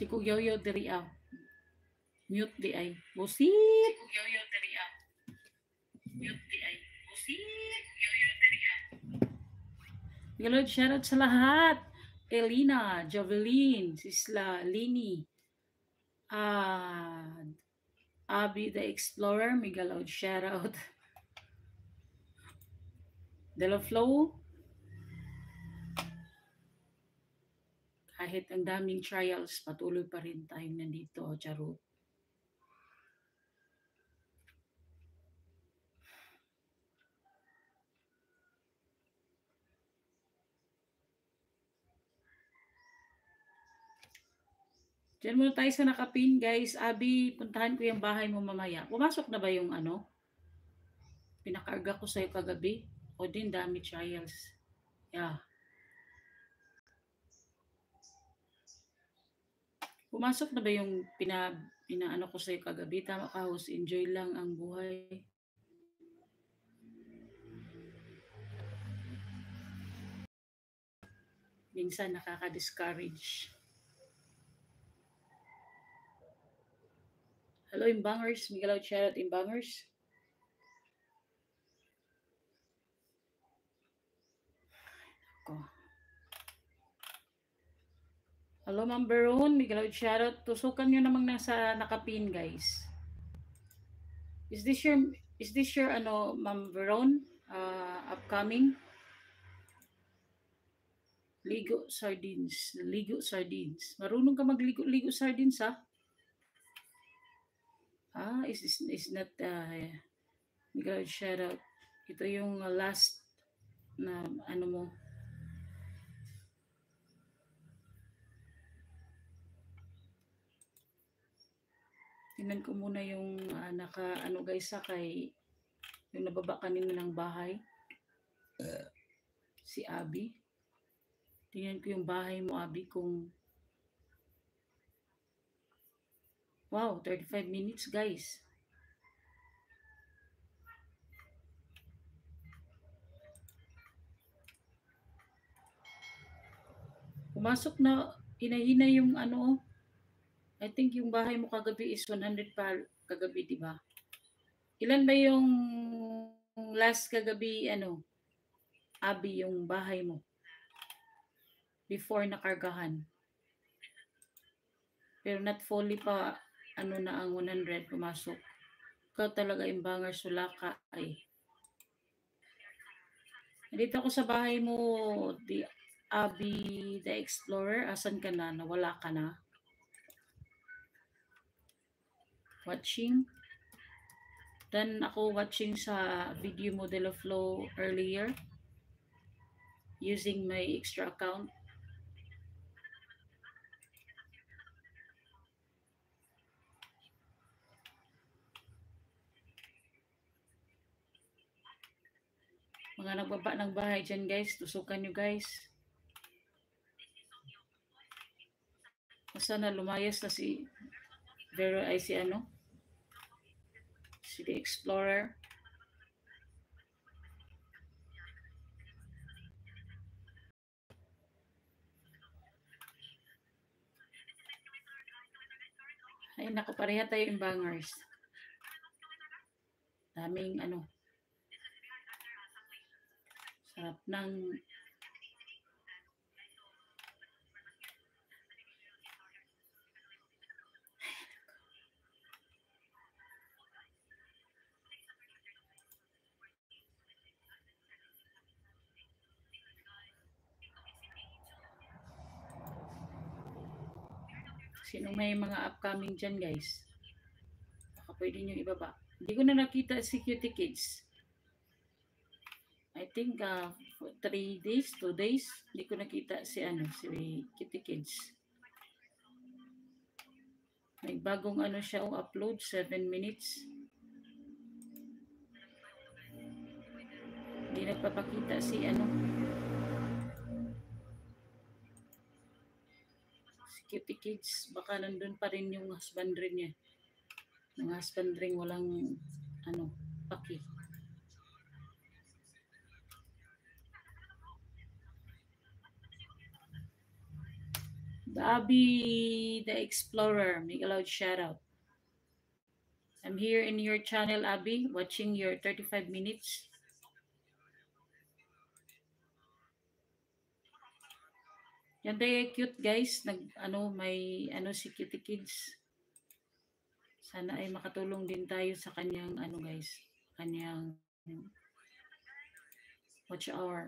Si Kugyoyo diri ah. Mute di ay. Busit. Yoyo diri ah. Mute di ay. Busit. Galod, shoutout sa lahat. Elina, Jovelyn, Sisla, Lini, ah, Abby the Explorer, Miguel shoutout. Delo Flow, kahit ang daming trials, patuloy pa rin tayong nandito, Charot. Diyan muna tayo sa nakapin, guys. Abi, puntahan ko yung bahay mo mamaya. Pumasok na ba yung ano? Pinakarga ko sa'yo kagabi. O din, dami trials. Yeah. Pumasok na ba yung pina, pinaano ko sa'yo kagabi? Tama ka, host. Enjoy lang ang buhay. Minsan nakaka-discourage. Hello, Imbangers. Miguel out shout out, Imbangers. Hello, Ma'am Baron. Miguel out shout out. Tusukan nyo namang nasa nakapin, guys. Is this your, is this your, ano, Ma'am Baron? Uh, upcoming? Ligo sardines. Ligo sardines. Marunong ka magligo-ligo sardines, ha? Ah, is is, is not uh, God shout out. Ito yung uh, last na ano mo. Tingnan ko muna yung uh, naka ano guys sa kay yung nababa kanina ng bahay. Si Abi. Tingnan ko yung bahay mo Abi kung Wow, 35 minutes guys. Pumasok na, hinahina yung ano, I think yung bahay mo kagabi is 100 pa kagabi, di ba? Ilan ba yung last kagabi, ano, Abi, yung bahay mo? Before nakargahan. Pero not fully pa ano na ang 100 pumasok. Ikaw talaga imbangar sulaka ay. Dito ako sa bahay mo, the Abby the Explorer. Asan ka na? Nawala ka na? Watching? Then ako watching sa video model flow earlier using my extra account. Mga nagbaba ng bahay dyan guys, tusukan nyo guys. Sana lumayas na si Vero ay si ano? Si The Explorer. Ay, naku, pareha tayo yung bangers. Daming ano, Sarap ng Sino may mga upcoming dyan guys? Baka pwede nyo ibaba. Hindi ko na nakita si Cutie Kids. I think uh, three days, two days, hindi ko nakita si ano, si Kitty Kids. May bagong ano siya o upload, 7 minutes. Hindi nagpapakita si ano. Kitty Kids, baka nandun pa rin yung husband rin niya. Yung husband rin walang ano, paki. Abby the Explorer, make a loud shout out. I'm here in your channel, Abby, watching your 35 minutes. Yan tayo cute guys. Nag, ano, may ano si Cutie Kids. Sana ay makatulong din tayo sa kanyang ano guys. Kanyang watch hour.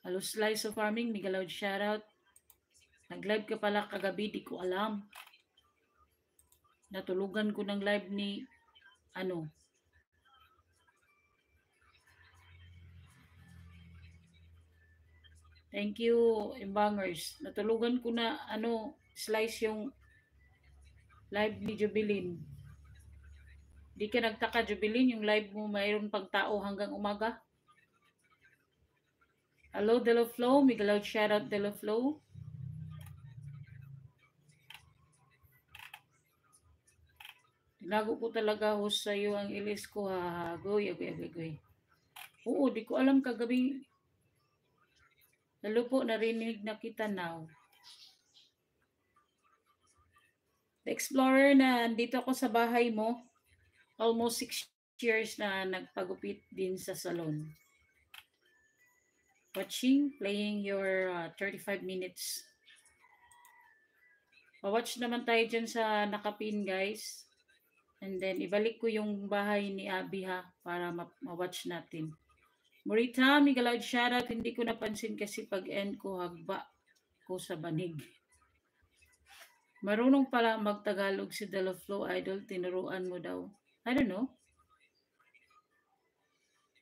Hello Slice of Farming, Miguel Loud shoutout. Nag-live ka pala kagabi, di ko alam. Natulugan ko ng live ni ano. Thank you, Imbangers. Natulugan ko na ano, slice yung live ni Jubilin. Di ka nagtaka, Jubilin, yung live mo mayroon pang tao hanggang umaga? Hello, Delo Flow. Miguel out shout out Delo Flow. Tinago ko talaga ho sa ang ilis ko ha. Goy, agoy, agoy, agoy. Oo, di ko alam kagabi. Lalo po, narinig na kita now. The Explorer na dito ako sa bahay mo. Almost six years na nagpagupit din sa salon watching, playing your uh, 35 minutes. Pa-watch naman tayo dyan sa nakapin, guys. And then, ibalik ko yung bahay ni Abby, ha, para ma-watch natin. Morita, Miguelad shoutout. Hindi ko napansin kasi pag-end ko, hagba ko sa banig. Marunong pala magtagalog si Delaflo Idol. Tinuruan mo daw. I don't know.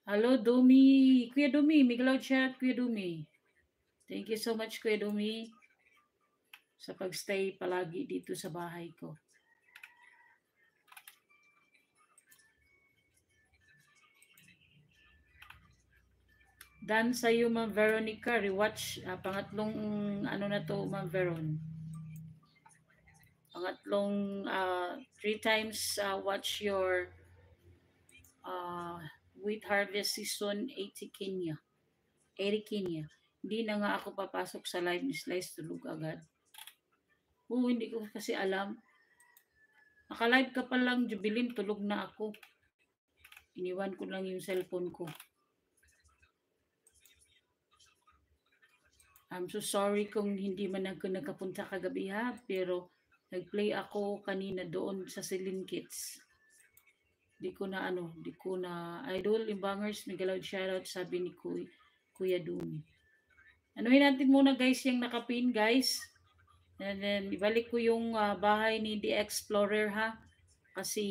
Hello, Dumi. Kuya Dumi, Miguel chat, Kuya Dumi. Thank you so much, Kuya Dumi, sa pagstay palagi dito sa bahay ko. Dan sa iyo, Ma'am Veronica. Rewatch. Uh, pangatlong, ano na to, Ma'am Veron. Pangatlong, uh, three times uh, watch your uh, with harvest season 80 Kenya. 80 Kenya. Hindi na nga ako papasok sa live ni Slice tulog agad. Oo, hindi ko kasi alam. Naka-live ka pa lang, Jubilin, tulog na ako. Iniwan ko lang yung cellphone ko. I'm so sorry kung hindi man ako nagkapunta kagabi ha, pero nag-play ako kanina doon sa Celine Kids. Di ko na ano, di ko na idol, imbangers, Miguel shoutout sabi ni Kuy, Kuya Dumi. Anuhin natin muna guys yung nakapin guys. And then ibalik ko yung uh, bahay ni The Explorer ha. Kasi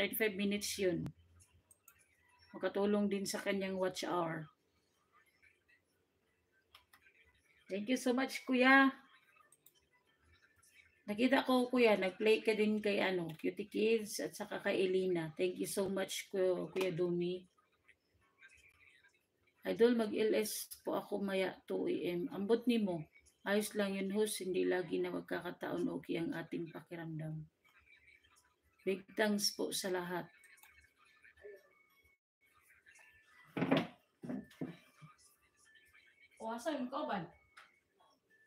35 minutes yun. Makatulong din sa kanyang watch hour. Thank you so much, Kuya. Nakita ko, Kuya, nag-play ka din kay ano, Cutie Kids at saka kay Elina. Thank you so much, Kuya Dumi. Idol, mag-LS po ako maya 2 a.m. Ambot ni mo. Ayos lang yun, host. Hindi lagi na magkakataon okay ang ating pakiramdam. Big thanks po sa lahat. O, asa yung kauban?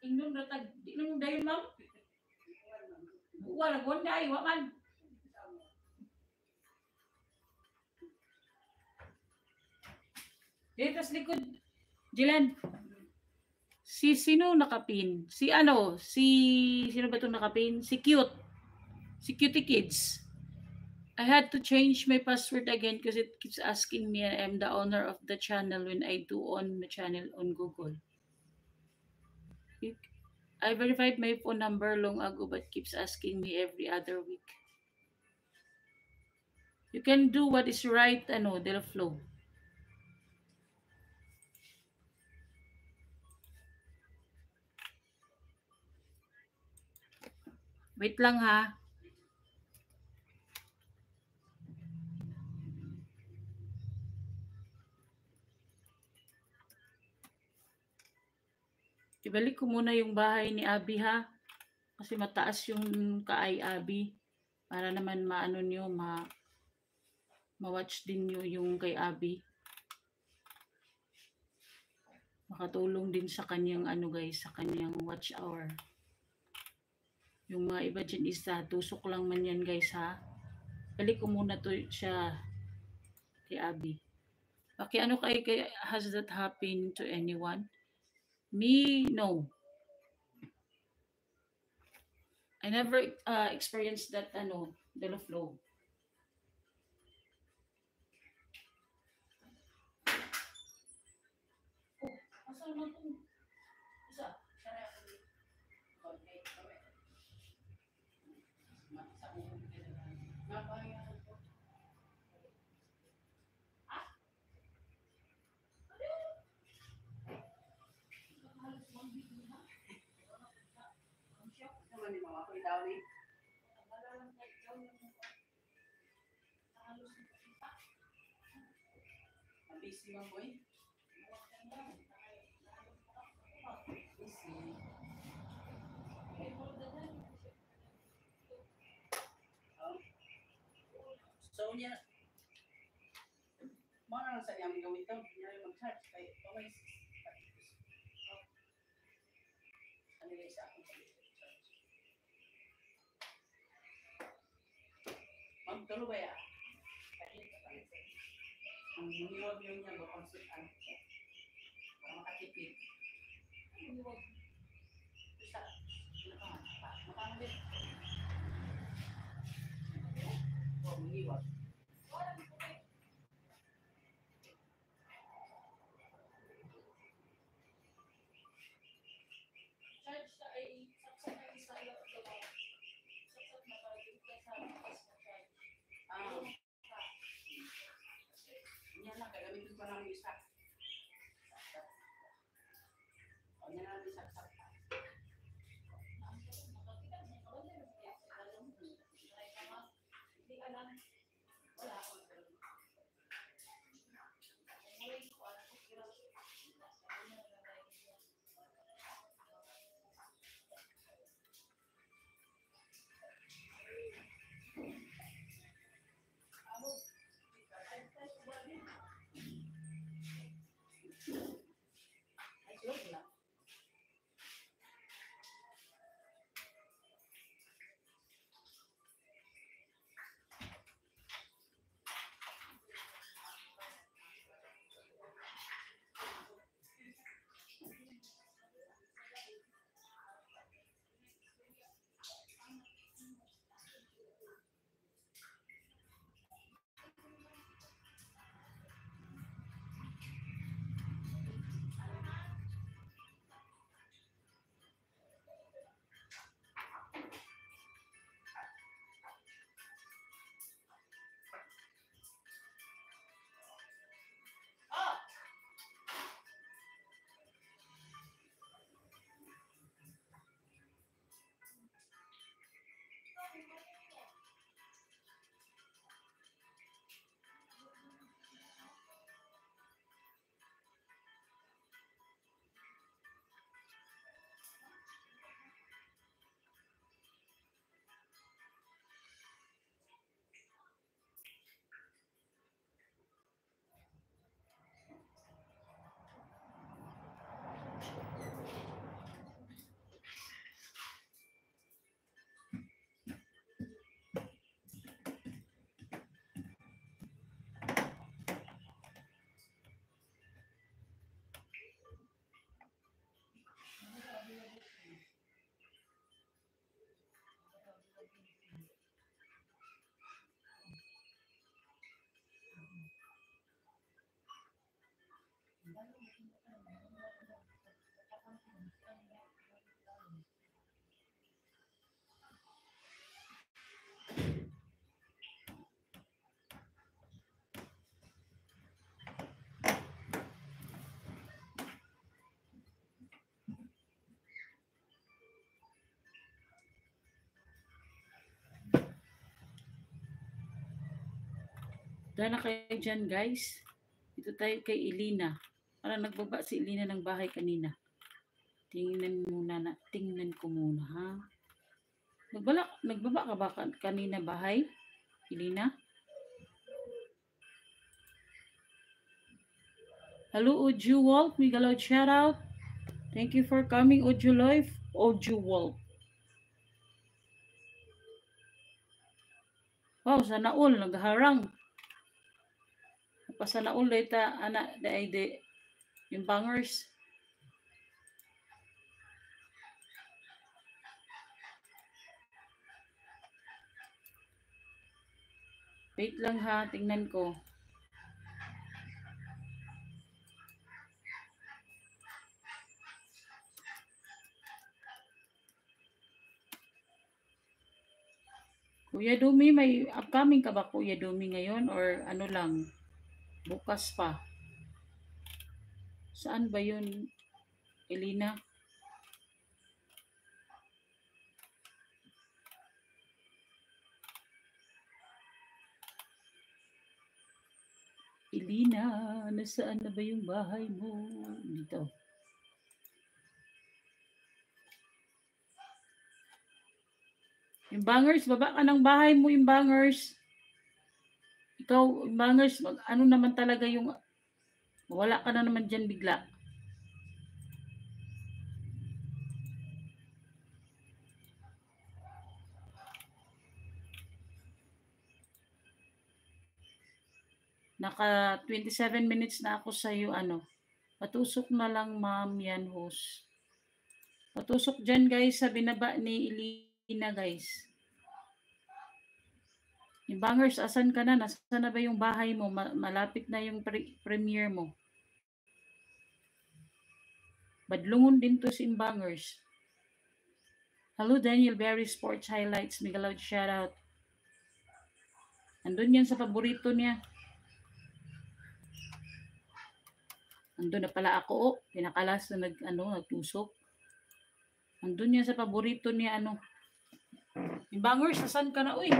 Ingnon na tag, di nung dayon ma'am. Wala ko ay wa man. Dito sa likod. Jilan. Si sino nakapin? Si ano? Si sino ba 'tong nakapin? Si Cute. Si Cutie Kids. I had to change my password again because it keeps asking me I am the owner of the channel when I do on the channel on Google. I verified my phone number long ago but keeps asking me every other week. You can do what is right, ano, del flow. Wait lang ha. Ibalik ko muna yung bahay ni Abby ha. Kasi mataas yung kaay Abby. Para naman maano nyo, ma ma-watch din nyo yung kay Abby. makatulong din sa kanyang ano guys, sa kanyang watch hour. Yung mga iba dyan isa, tusok lang man yan guys ha. Balik ko muna to siya kay Abby. Okay, ano kay, kay has that happened to anyone? Me, no. I never uh, experienced that ano, Delo flow. Oh, asa naman tong isa? Sara ako dito. Okay, kami. Ma- sa ulo ko din na. Mabayan ko. Ah? Ano yun? Halos one week na. Ang shock. Naman ni mga ako daw ni. Wala lang tayo daw yung halos na kita. Mabisi man boy. Busy. Oh. So niya mo na lang sa niyang gawin ka, niya yung mag-charge kay okay. Ano guys ako sa charge. Magtulo ba ya? Ang hiniwag yung niya ba konsultan? Para makatipid. Hiniwag. Isa. Ano ka nga? Makano din? Oh, Dala kayo dyan, guys. Dito tayo kay Elina. Parang nagbaba si Elina ng bahay kanina. Tingnan muna na, tingnan ko muna, ha? Nagbala, nagbaba ka ba ka- kanina bahay? Elina? Hello, Uju Wolf. Miguel shout out. Thank you for coming, Uju Life. Uju Wolf. Wow, sana all nagharang. Pa sana all data ana da ay de yung bangers. Wait lang ha, tingnan ko. Kuya Dumi, may upcoming ka ba Kuya Dumi ngayon or ano lang? Bukas pa. Saan ba yun, Elina? Elina, nasaan na ba yung bahay mo? Dito. Yung bangers, baba ka ng bahay mo, yung bangers. Ikaw, bangers, ano naman talaga yung, wala ka na naman dyan bigla. Naka 27 minutes na ako sa iyo ano. Patusok na lang ma'am yan host. Patusok dyan guys sa binaba ni Elina guys. Yung bangers, asan ka na? Nasaan na ba yung bahay mo? Ma- malapit na yung pre- premiere mo. Badlungon din to si bangers. Hello Daniel Berry Sports Highlights. Mega loud shoutout. Andun yan sa paborito niya. Andun na pala ako. Oh. Pinakalas na nag, ano, nagtusok. Andun yan sa paborito niya. Ano. Yung bangers, asan ka na? Uy,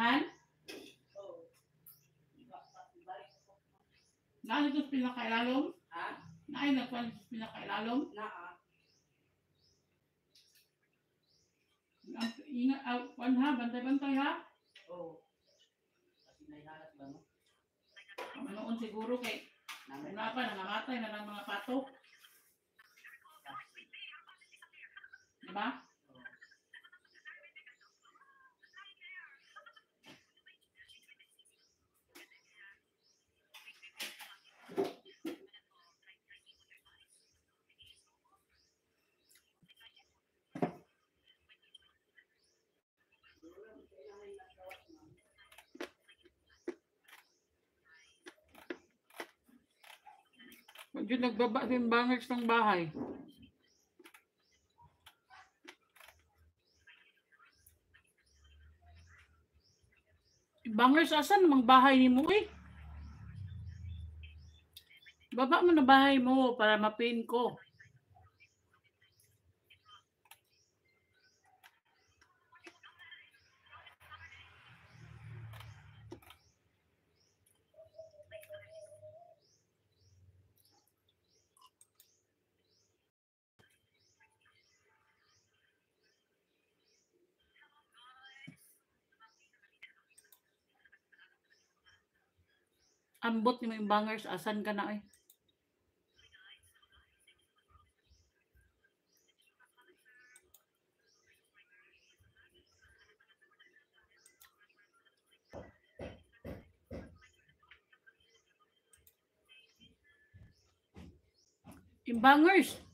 Aghan? Naan ito sa pinakailalom? Ha? Naan nagpan sa pinakailalom? Naa. Ingat, ah, kwan ha, bantay-bantay ha. Oo. Kasi naihalat ba mo? Manoon siguro kay wala pa, nangamatay na ng mga pato. Diba? Medyo nagbaba din bangers ng bahay. Bangers, asan namang bahay ni mo eh? Baba mo na bahay mo para mapin ko. Ambot ni mo yung bangers. Asan ka na eh? Yung bangers.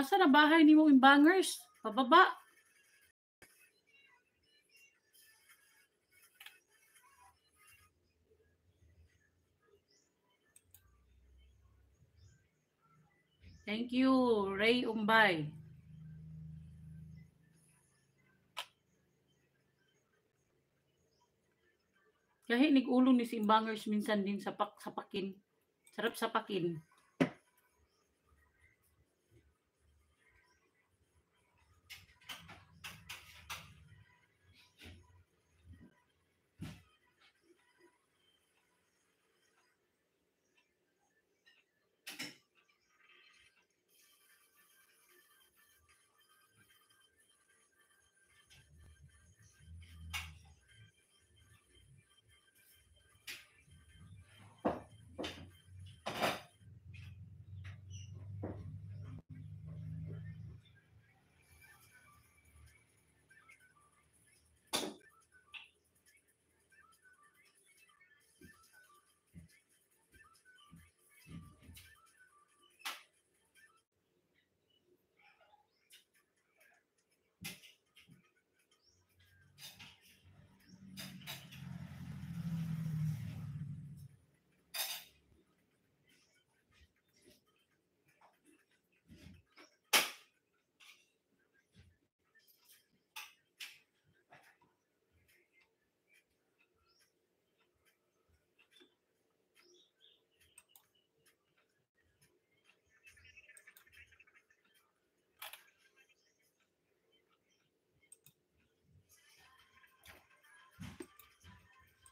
Asa na bahay ni mo yung bangers? Pababa. Thank you, Ray Umbay. Kahit nigulo ni si Bangers minsan din sa pak sa pakin. Sarap sa pakin.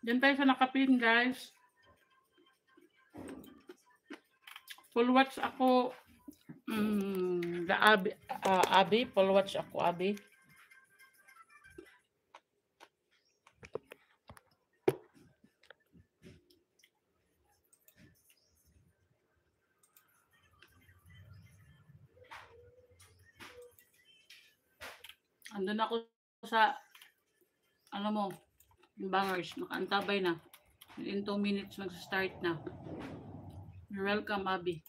Diyan tayo sa nakapin, guys. Full watch ako. Mm, the Abi, ah, Abi, full watch ako, Abi. Andun ako sa, ano mo, bangers, nakaantabay na. Within 2 minutes mag-start na. You're welcome, Abby.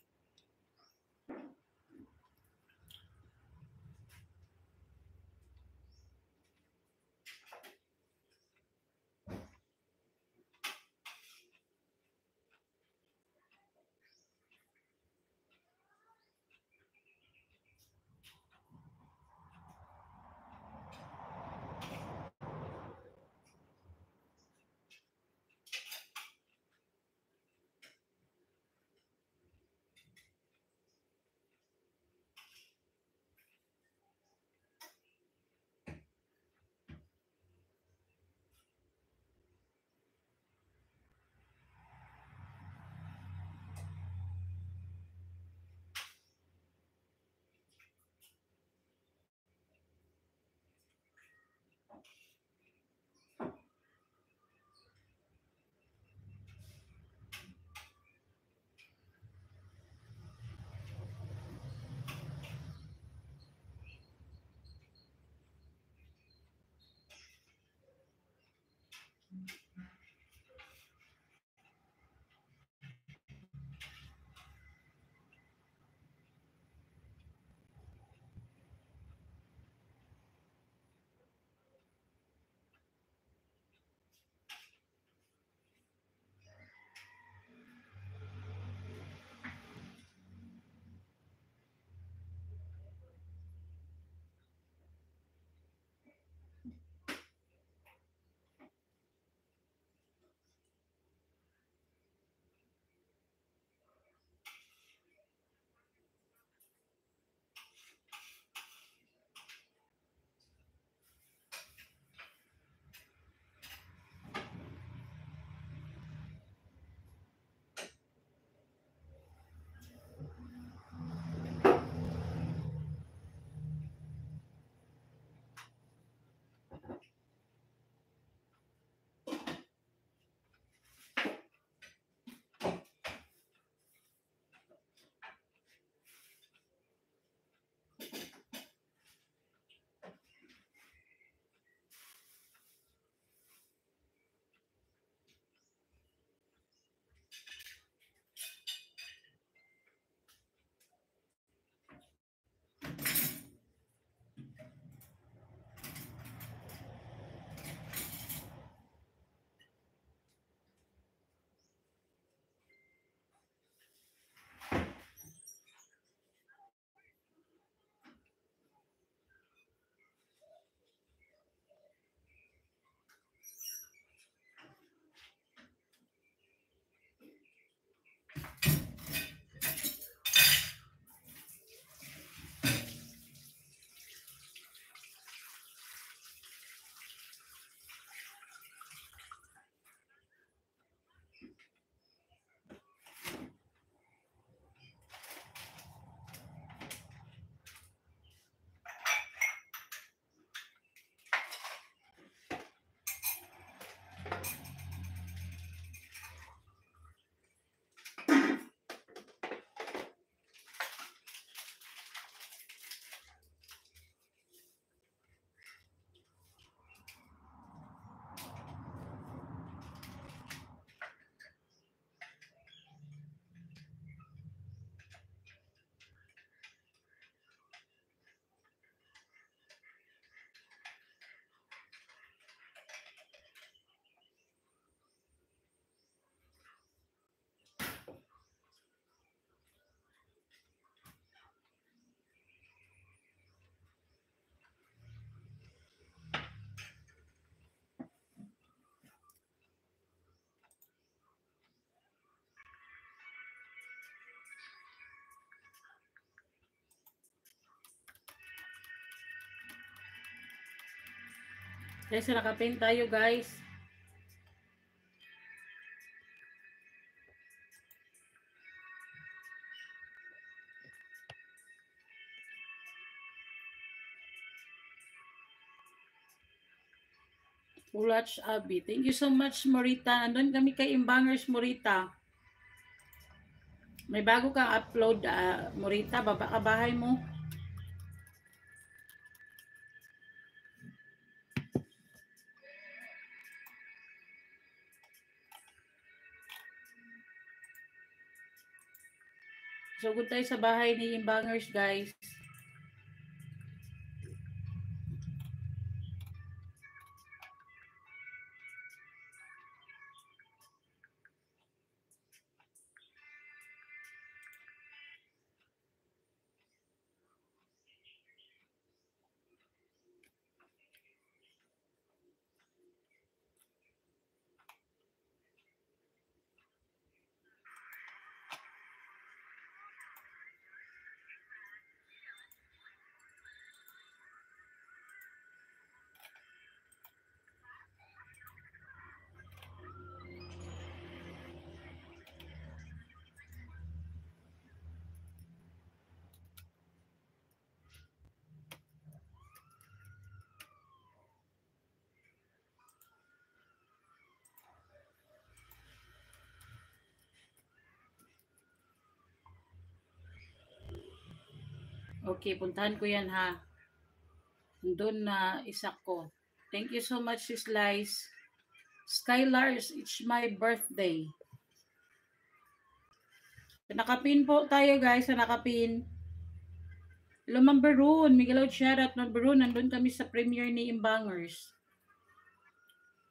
Guys, nakapin tayo guys. Ulach Abi. Thank you so much, Morita. Nandun kami kay Imbangers, Morita. May bago kang upload, ah, Morita. Baba ka bahay mo. So, good tayo sa bahay ni Imbangers, guys. Okay, puntahan ko yan ha. Doon na isa ko. Thank you so much, Sis Lice. Skylars, it's my birthday. Nakapin po tayo guys, nakapin. Hello, Ma'am Baroon. Miguel out shoutout, Ma'am Baroon. Nandun kami sa premiere ni Imbangers.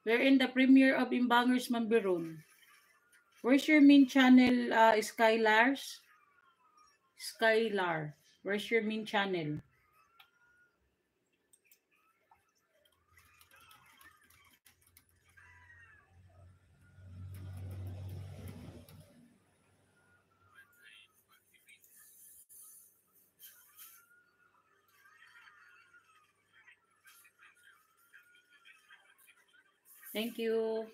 We're in the premiere of Imbangers, Ma'am Baroon. Where's your main channel, uh, Skylars? Skylar. Where's your main channel? Thank you.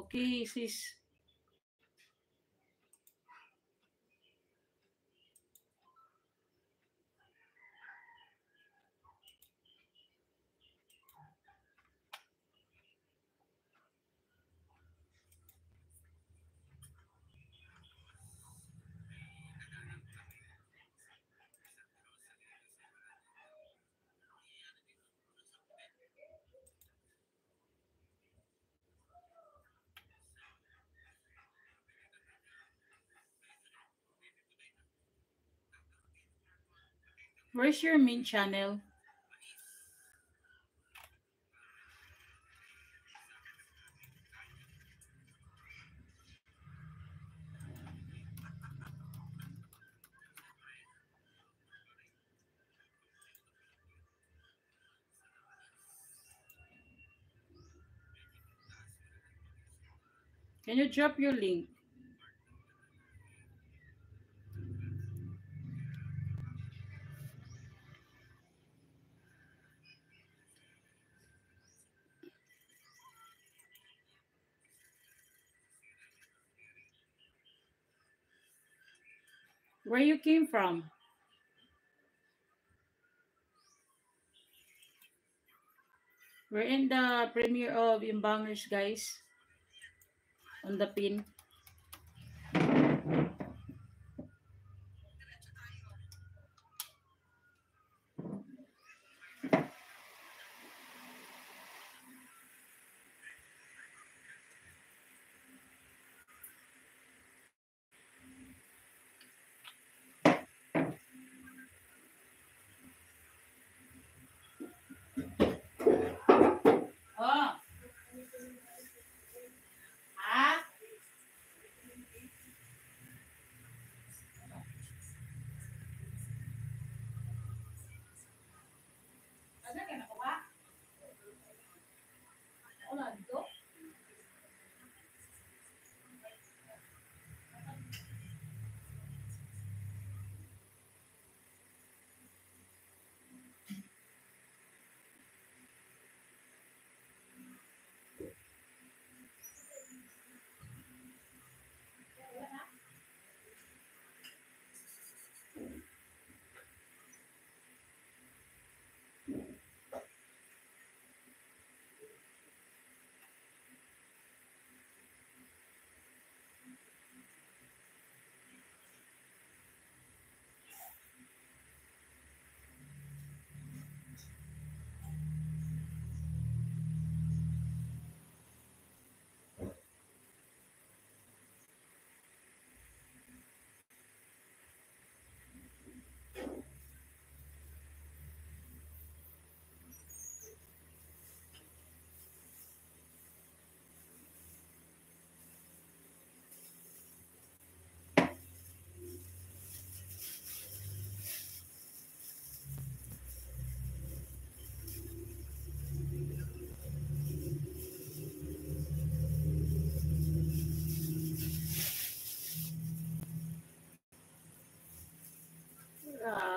Okay, Where's your main channel? Can you drop your link? Where you came from? We're in the premiere of Imbangers, guys. On the pin.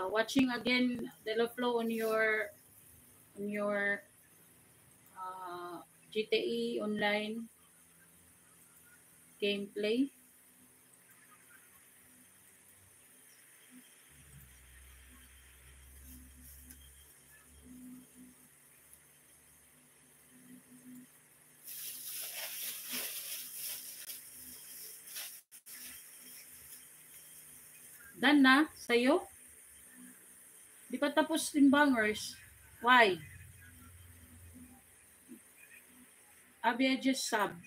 Watching again Delo Flow on your on your uh, GTE online gameplay. Done na sa'yo? Di pa tapos yung bangers. Why? Abi, I just sub.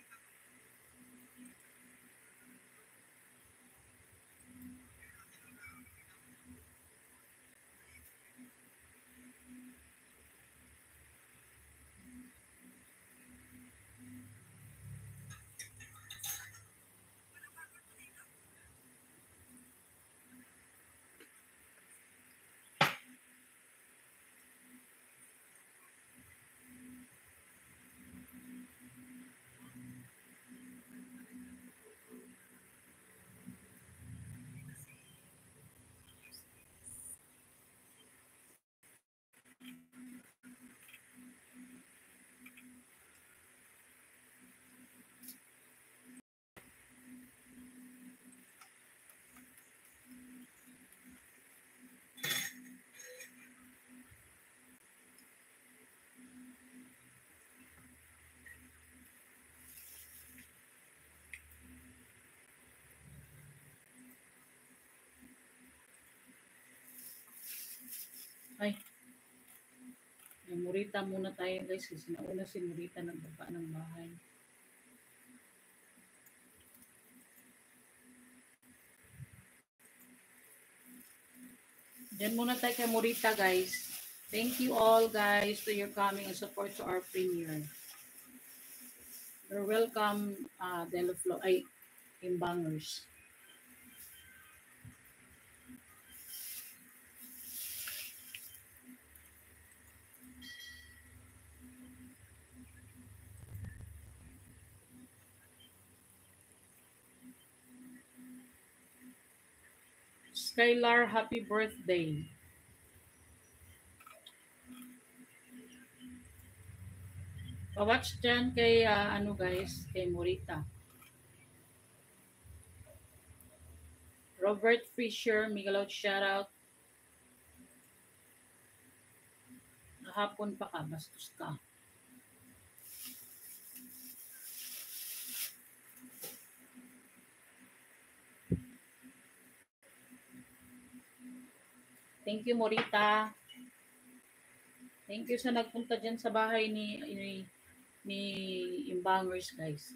Yung Murita muna tayo guys kasi nauna si Murita nagbaba ng bahay. Diyan muna tayo kay Murita guys. Thank you all guys to your coming and support to our premiere. You're welcome, uh, Deloflo, ay, Imbangers. Skylar, happy birthday. Pa-watch dyan kay, ah, ano guys, kay Morita. Robert Fisher, Miguel out shoutout. Hapon pa ka, bastos ka. Thank you, Morita. Thank you sa nagpunta dyan sa bahay ni ni, ni Imbangers, guys.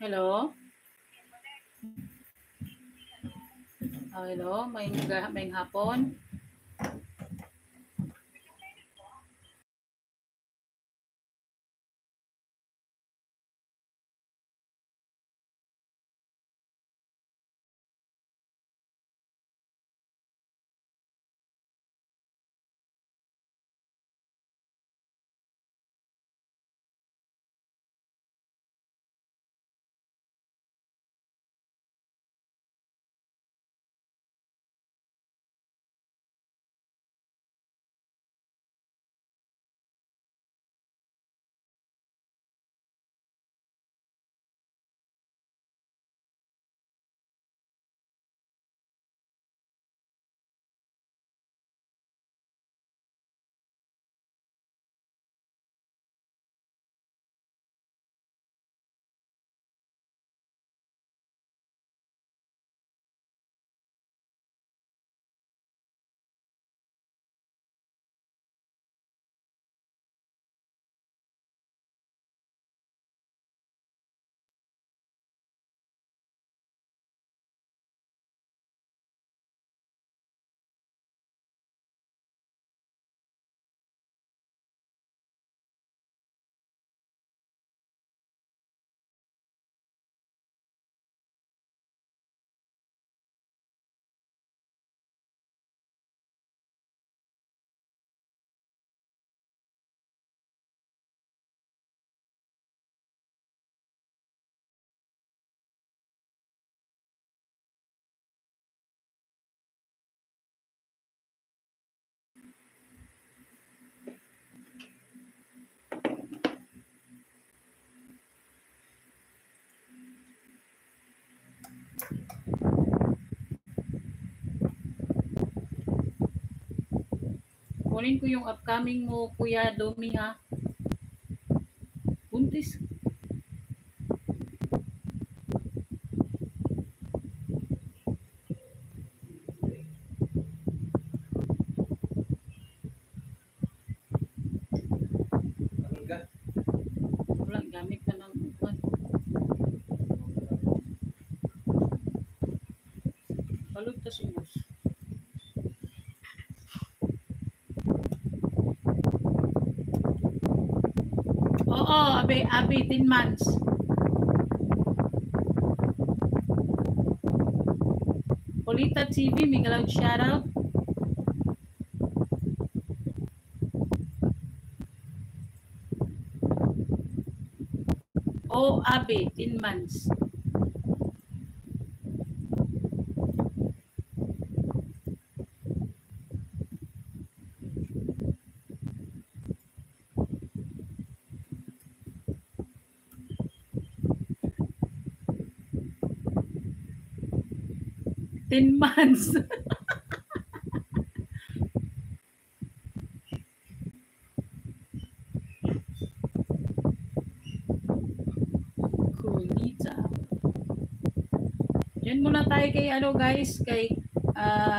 Hello? Oh, hello, may may hapon. Kunin ko yung upcoming mo, Kuya Domi, ha? Buntis. Hangga. Wala, gamit na ng upan. Balog ta sumos. Oo, abe, abe, 10 months. Polita TV, Miguel shoutout. O Abe, 10 months. Ten months. Kunita. Diyan muna tayo kay ano guys, kay ah,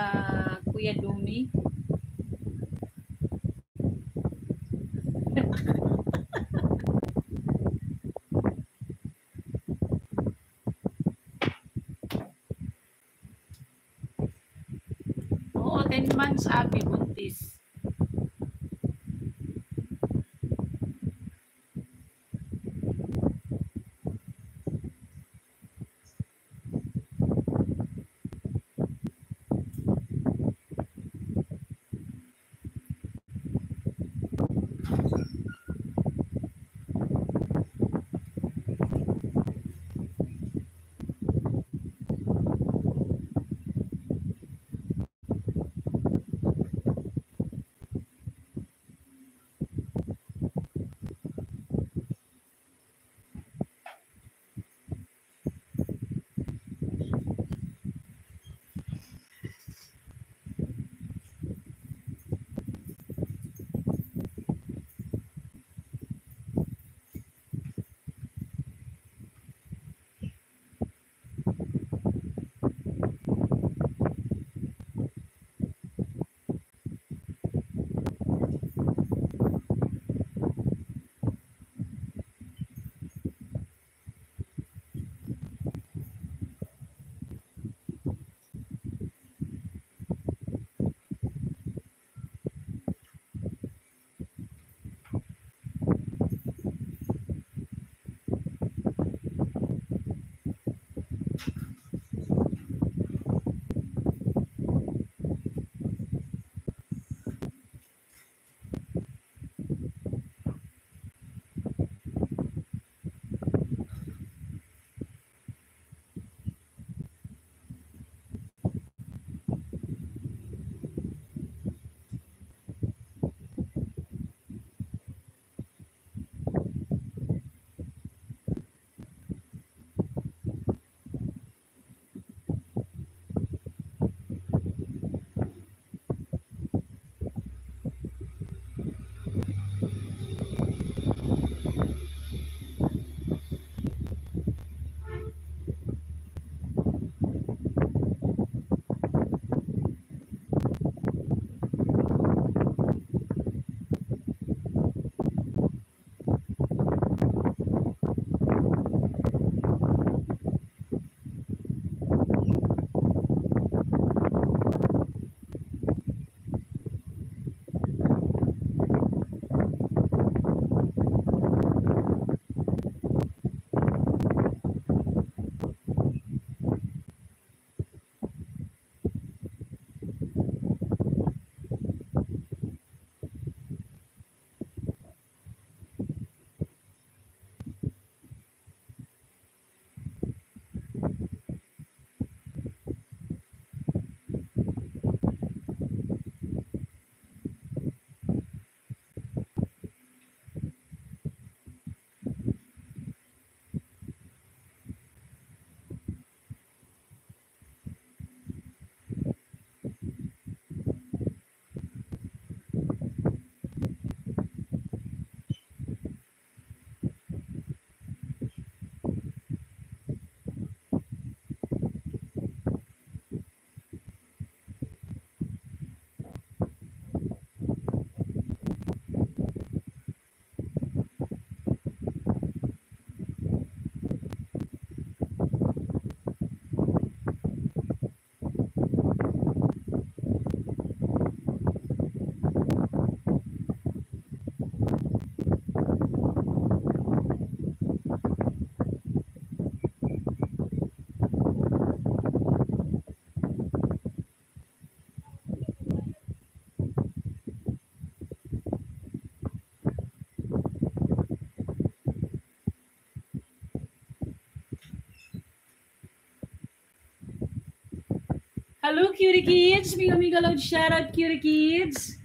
Hello, cutie kids! Miga miga loud shoutout, cutie kids!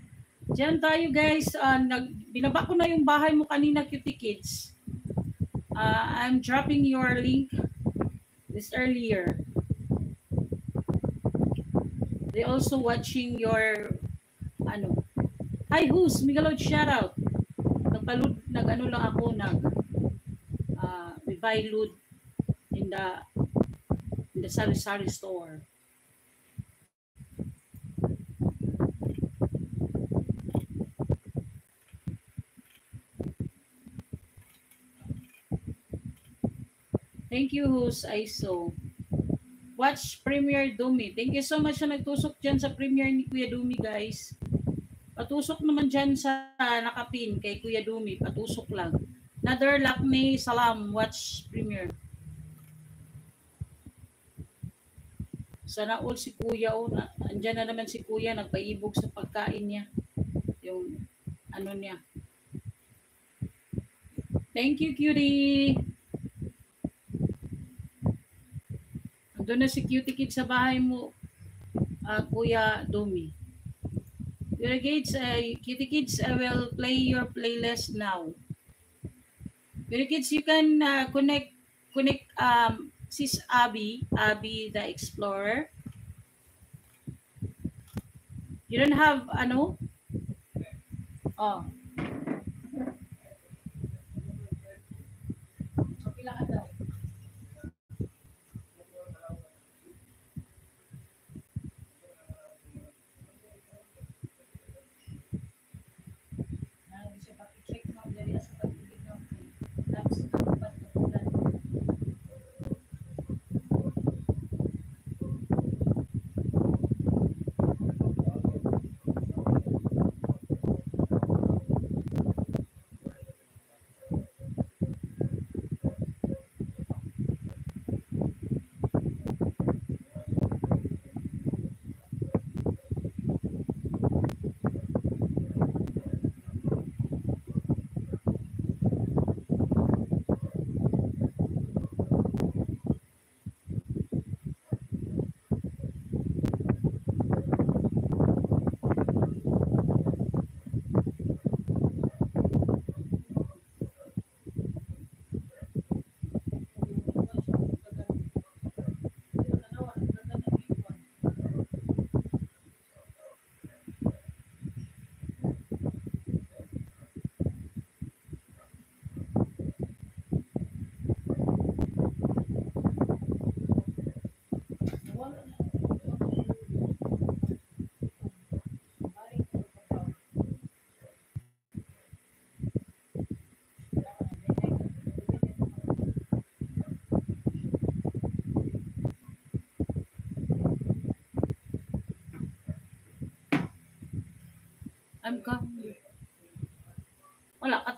Diyan tayo guys. Ah, nag, binaba ko na yung bahay mo kanina, cutie kids. Ah, I'm dropping your link this earlier. They also watching your ano. Hi, who's? Miga loud shoutout. Nagpalud, nag ano lang ako, nag uh, buy loot in the in the sari-sari store. Thank you, Hus ISO. Watch Premier Dumi. Thank you so much na nagtusok dyan sa Premier ni Kuya Dumi, guys. Patusok naman dyan sa nakapin kay Kuya Dumi. Patusok lang. Nader Lakme, salam. Watch Premier. Sana all si Kuya. Oh, na, andyan na naman si Kuya. Nagpaibog sa pagkain niya. Yung ano niya. Thank you, cutie. Doon na si Cutie Kid sa bahay mo, uh, Kuya Domi. Kuya Kids, uh, Cutie Kids, I will play your playlist now. Kuya Kids, you can uh, connect connect um, Sis Abby, Abby the Explorer. You don't have, ano? Oh.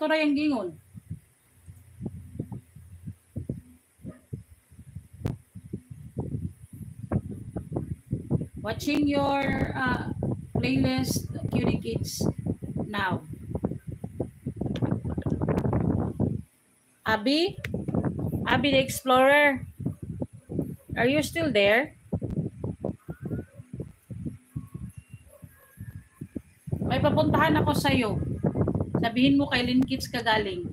Katuray ang gingon. Watching your uh, playlist, Cutie Kids, now. Abby? Abby the Explorer? Are you still there? May papuntahan ako sa iyo. Sabihin mo kay Lynn Kids ka galing.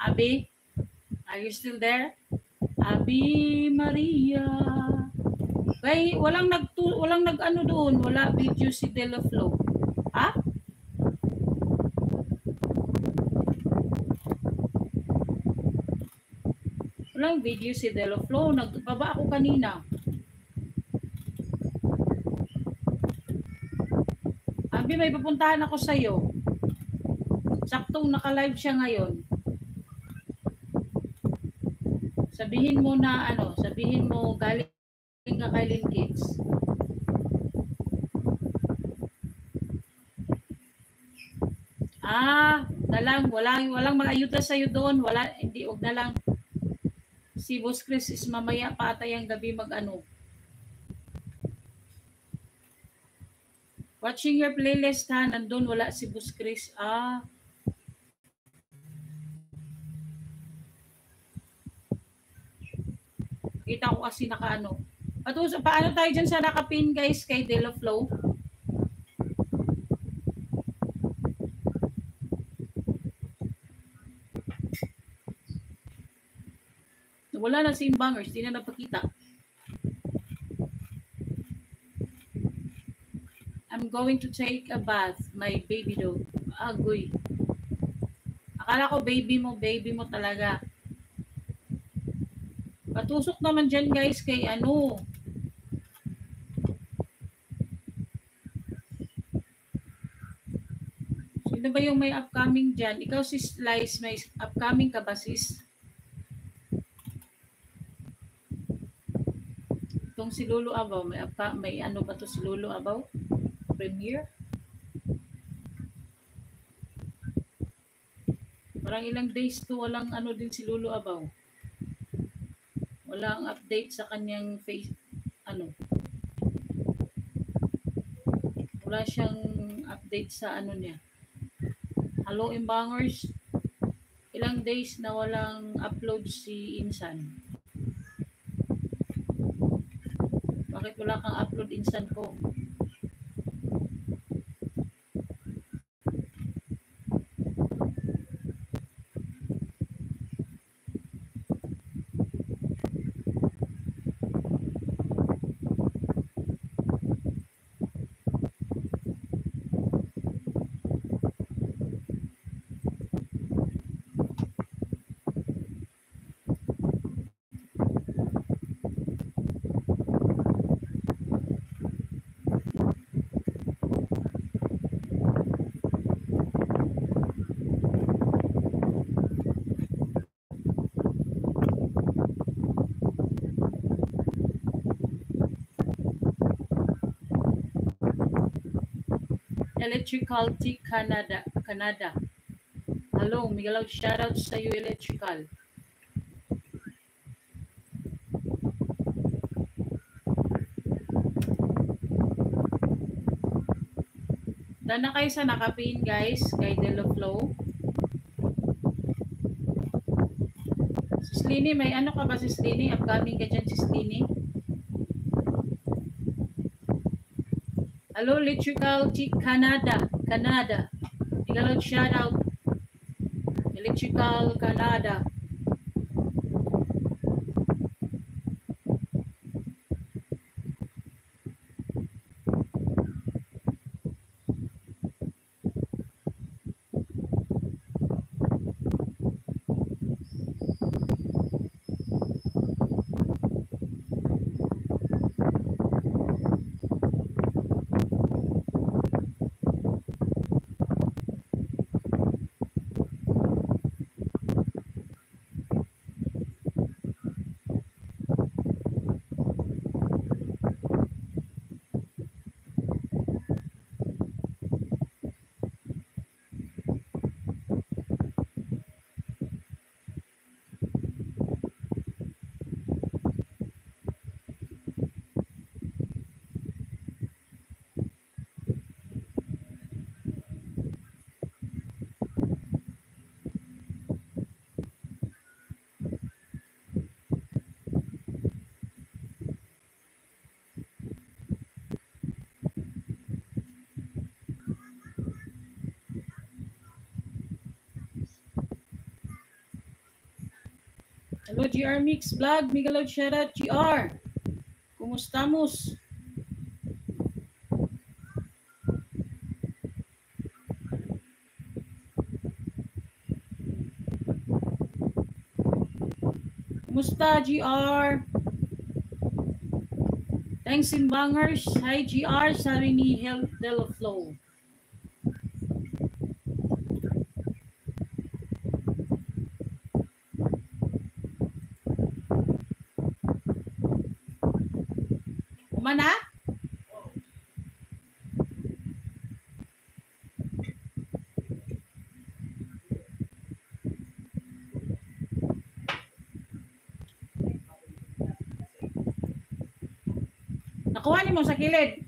Abi, are you still there? Abi Maria. Kay walang nag walang nag-ano doon, wala video si Dela Flow. Ha? Walang video si Dela Flow. Nagbaba ako kanina. Abi, may papuntahan ako sa iyo. Saktong naka-live siya ngayon. Sabihin mo na ano, sabihin mo galing ka kay Lynn Kids. Ah, dalang walang walang mag-ayuda sa iyo doon, wala hindi og na lang si Boss Chris is mamaya patay ang gabi mag-ano. Watching your playlist ha, nandun wala si Boss Chris. Ah. Kita ko kasi nakaano. Patus, paano tayo dyan sa nakapin guys kay Delo Flow? Wala na si Bangers, di na napakita. I'm going to take a bath, my baby dog. Agoy. Akala ko baby mo, baby mo talaga. Patusok naman dyan guys kay ano. Sino ba yung may upcoming dyan? Ikaw si Slice, may upcoming ka ba sis? Itong si Lulu Abaw, may, upca- may ano ba to si Lulu Abaw? Premiere? Parang ilang days to walang ano din si Lulu Abaw. Walang update sa kanyang face, ano. Wala siyang update sa ano niya. Hello Imbangers. Ilang days na walang upload si Insan. Bakit wala kang upload Insan ko? Electrical T Canada. Canada. Hello, Miguel, shout out sa iyo Electrical. Dana kayo sa nakapin guys kay Delo Flow. Sis Lini, may ano ka ba Sis Lini? Upcoming ka dyan Sis Lini? Hello, Electrical Canada. Canada. Tagalog shout out. Electrical Canada. GR Mix Vlog. Miguel shout out, GR. Kumustamos? Kumusta, GR? Thanks in bangers. Hi, GR. Sabi ni Health Del Flow. Nakuha ni mo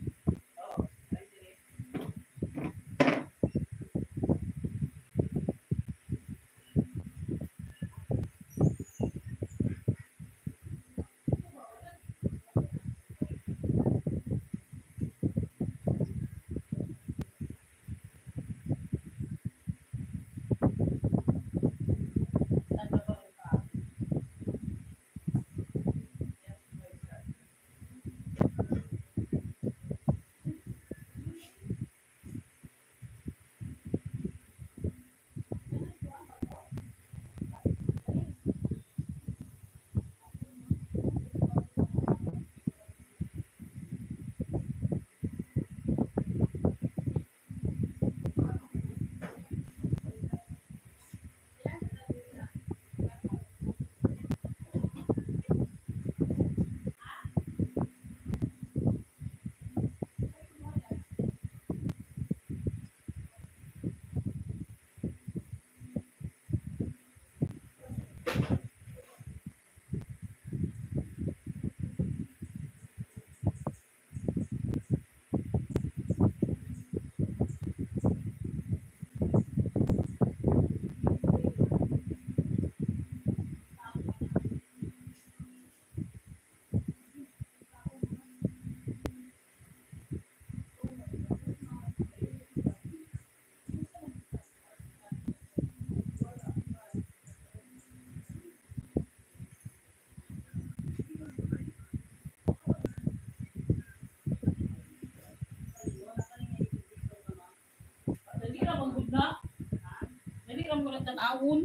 ሆነን አሁን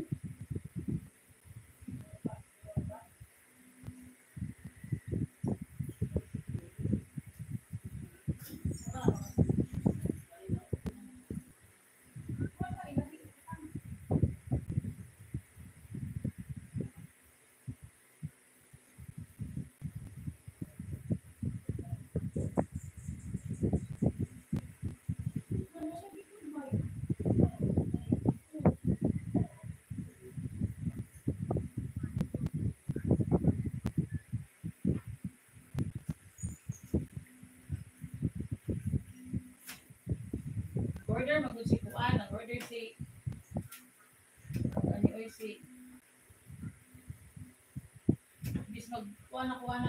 kuan na kuan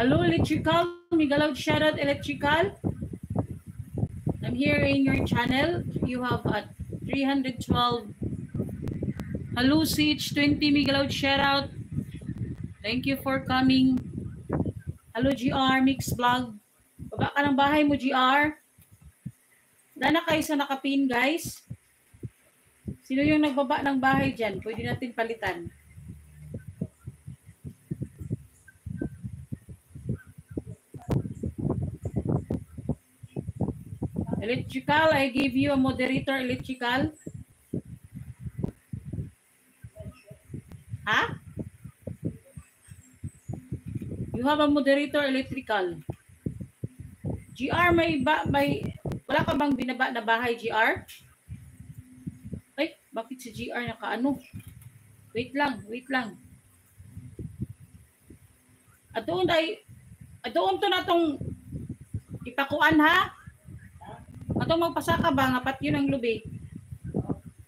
Hello, Electrical. Migalaw shoutout, Electrical. I'm here in your channel. You have a 312. Hello, CH20. Migalaw shoutout. Thank you for coming. Hello, GR. Mix Vlog. Baba ka ng bahay mo, GR. Wala na kayo sa nakapin, guys. Sino yung nagbaba ng bahay dyan? Pwede natin palitan. Electrical, I give you a moderator, electrical. Ha? You have a moderator, electrical. GR, may, ba, may, wala ka bang binaba na bahay, GR? Ay, bakit si GR nakaano? Wait lang, wait lang. At doon ay, at doon to na tong ipakuan ha? Ato magpasaka ba nga pat yun ang lubi?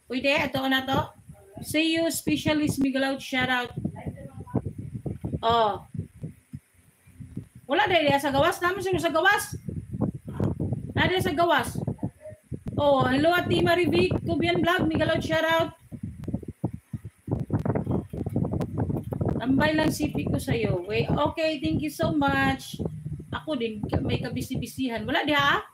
Pwede, ato na to. See you, specialist Miguel out, shout out. Oh. Wala dahil sa gawas. Naman sino sa gawas? Nada sa gawas. Oh, hello Ate Marivic, Kubian Vlog, Miguel out, shout out. Tambay lang sipi ko sa'yo. Okay, thank you so much. Ako din, may kabisi-bisihan. Wala di ha?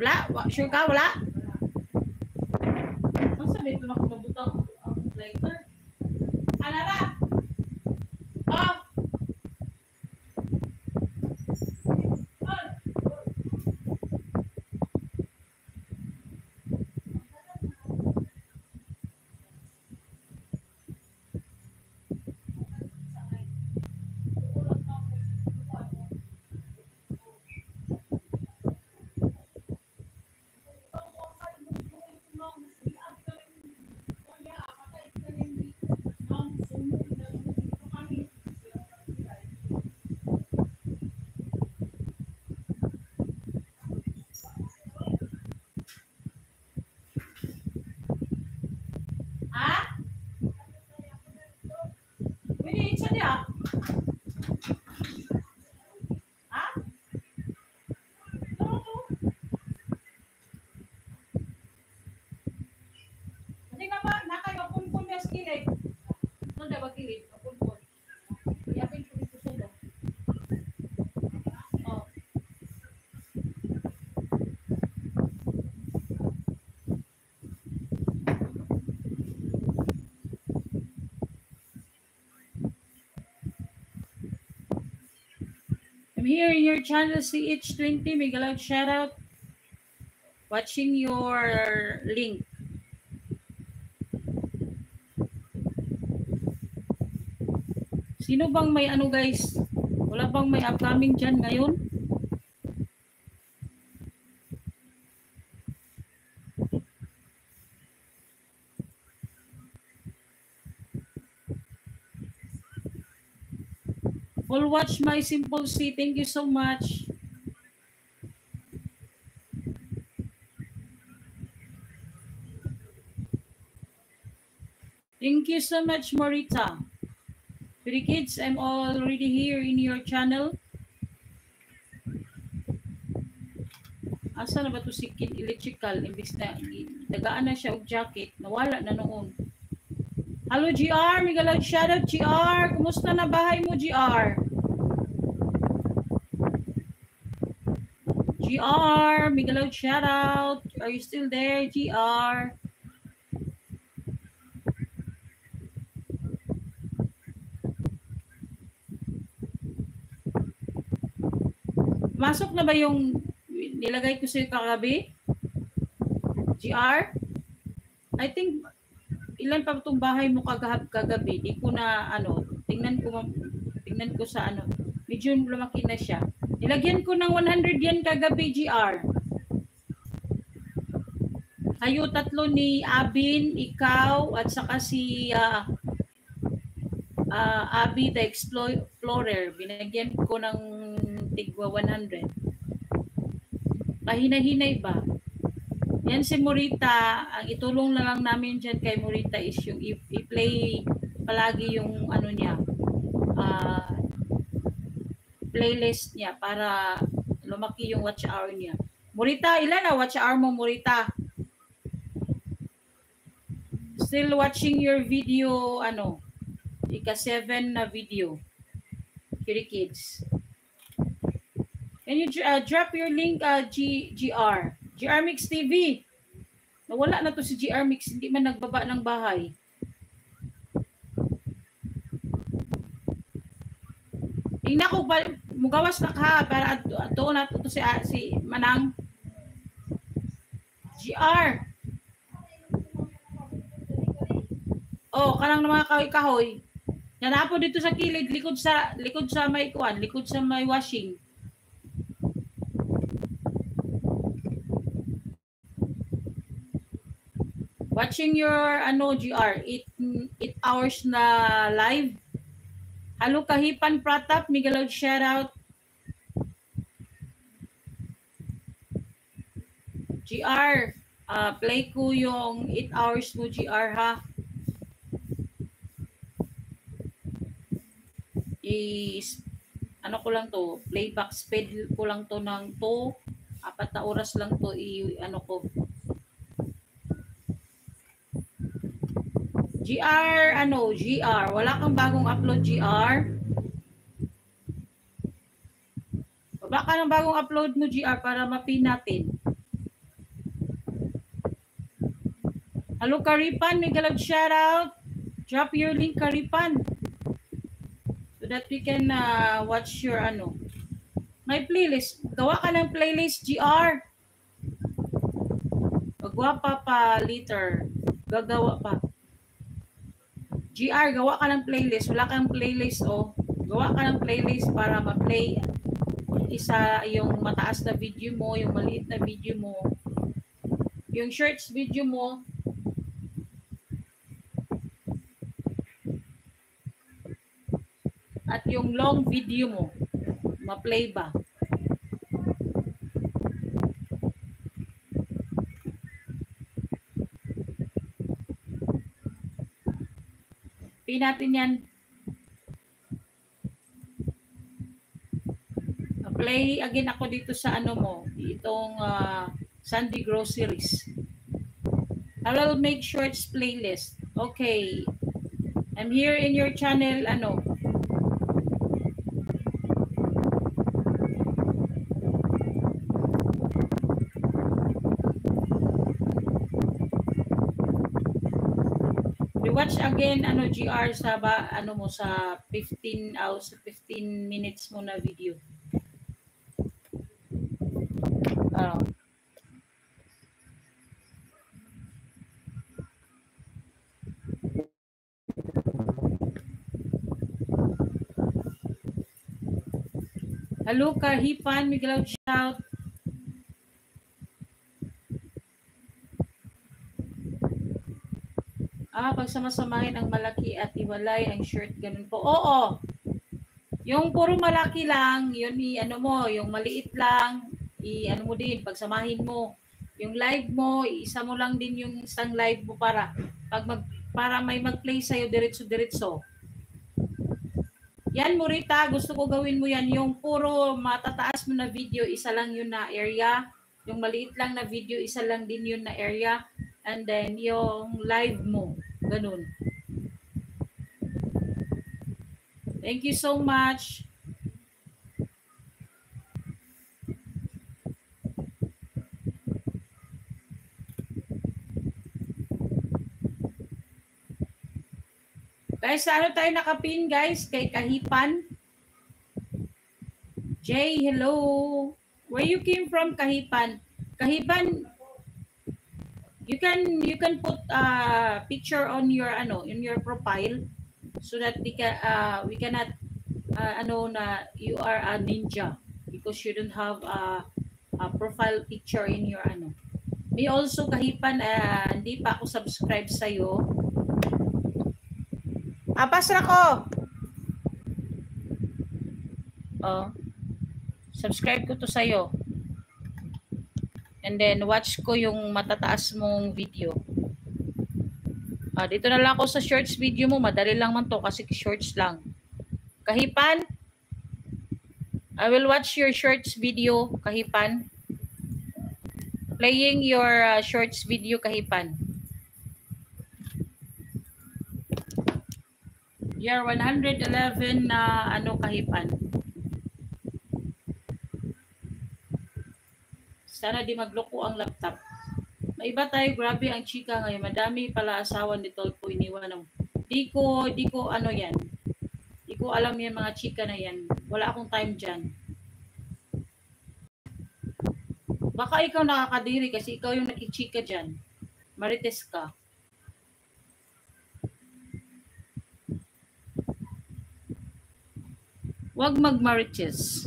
Wala? Wa- Sure ka? Wala? Ang sabi ito ako mabutang ang lighter. Ano ba? Oh! Oh! Ha? Pwede isa niya. Ha? Ito, ito. Hindi nga ba, nakay mapunpun na sa kilid. Ano na ba kilid? Mapunpun. Yapin ko dito sa Oh. I'm here in your channel CH20. Miguel out shout out. Watching your link. Sino bang may ano guys? Wala bang may upcoming dyan ngayon? Watch my simple C. Thank you so much. Thank you so much, Morita. Pretty kids, I'm already here in your channel. Asa na ba to si Kid Electrical? Imbis na, dagaan na siya og jacket. Nawala na noon. Hello, GR. Miguel shoutout, GR. Kumusta na bahay mo, GR? GR, Miguel shoutout. Are you still there, GR? Masok na ba yung nilagay ko sa kagabi? GR? I think ilan pa itong bahay mo kagahap kagabi? Di ko na ano, tingnan ko tingnan ko sa ano. Medyo lumaki na siya. Nilagyan ko ng 100 yan kagabi GR. Kayo tatlo ni Abin, ikaw, at saka si ah, ah, Abby the Explorer. Binagyan ko ng tigwa 100. Kahina-hinay ba? Yan si Morita, ang itulong na lang namin dyan kay Morita is yung i-play palagi yung ano niya, ah, playlist niya para lumaki yung watch hour niya. Morita, ilan na watch hour mo, Morita? Still watching your video, ano, ika 7 na video. Kitty Kids. Can you uh, drop your link, uh, G, GR? GR Mix TV. Nawala na to si GR Mix, hindi man nagbaba ng bahay. Tingnan ko pa, mugawas na ka para ato na to si, ah, si Manang. GR. Oh, kanang mga kahoy-kahoy. Yan na po dito sa kilid, likod sa likod sa may kuan, likod sa may washing. Watching your ano GR, 8 8 hours na live. Hello Kahipan Pratap, Miguel shout out. GR, ah, play ko yung 8 hours mo GR ha. is ano ko lang to, playback speed ko lang to ng to, apat na oras lang to i ano ko. GR ano, GR, wala kang bagong upload GR. Wala ka ng bagong upload mo GR para mapin natin. Hello Karipan, may galab shout out. Drop your link Karipan so that we can uh, watch your ano. May playlist. Gawa ka ng playlist, GR. Gagawa pa pa later. Gagawa pa. GR, gawa ka ng playlist. Wala kang playlist, oh. Gawa ka ng playlist para ma-play isa yung mataas na video mo, yung maliit na video mo, yung shorts video mo, at yung long video mo, ma-play ba? Pin natin yan. Play again ako dito sa ano mo, itong uh, Sandy Groceries. I will make shorts playlist. Okay. I'm here in your channel, ano, watch again ano GR sa ba ano mo sa 15 hours 15 minutes mo na video. Uh, Hello, Kahipan, Miguel shout. Ah, pagsamasamahin ang malaki at iwalay ang shirt, ganun po. Oo. Yung puro malaki lang, yun i ano mo, yung maliit lang, i ano mo din, pagsamahin mo. Yung live mo, isa mo lang din yung isang live mo para pag mag para may mag-play sa'yo diretso-diretso. Yan, Murita, gusto ko gawin mo yan. Yung puro matataas mo na video, isa lang yun na area. Yung maliit lang na video, isa lang din yun na area. And then, yung live mo. Ganun. Thank you so much. Guys, ano tayo nakapin guys? Kay Kahipan. Jay, hello. Where you came from, Kahipan? Kahipan, you can you can put a picture on your ano in your profile so that we can uh, we cannot uh, ano na you are a ninja because you don't have a, a profile picture in your ano. May also kahipan uh, hindi pa ako subscribe sa iyo apas ra ko. Oh. Subscribe ko to sa iyo And then watch ko yung matataas mong video. Ah, dito na lang ako sa shorts video mo. Madali lang man to kasi shorts lang. Kahipan, I will watch your shorts video, Kahipan. Playing your uh, shorts video, Kahipan. You're 111 na ano, Kahipan. Sana di magloko ang laptop. May iba tayo, grabe ang chika ngayon. Madami pala asawa ni Tolpo iniwan ng... Di ko, di ko ano yan. Di ko alam yan mga chika na yan. Wala akong time dyan. Baka ikaw nakakadiri kasi ikaw yung nakichika dyan. Marites ka. Huwag mag-marites.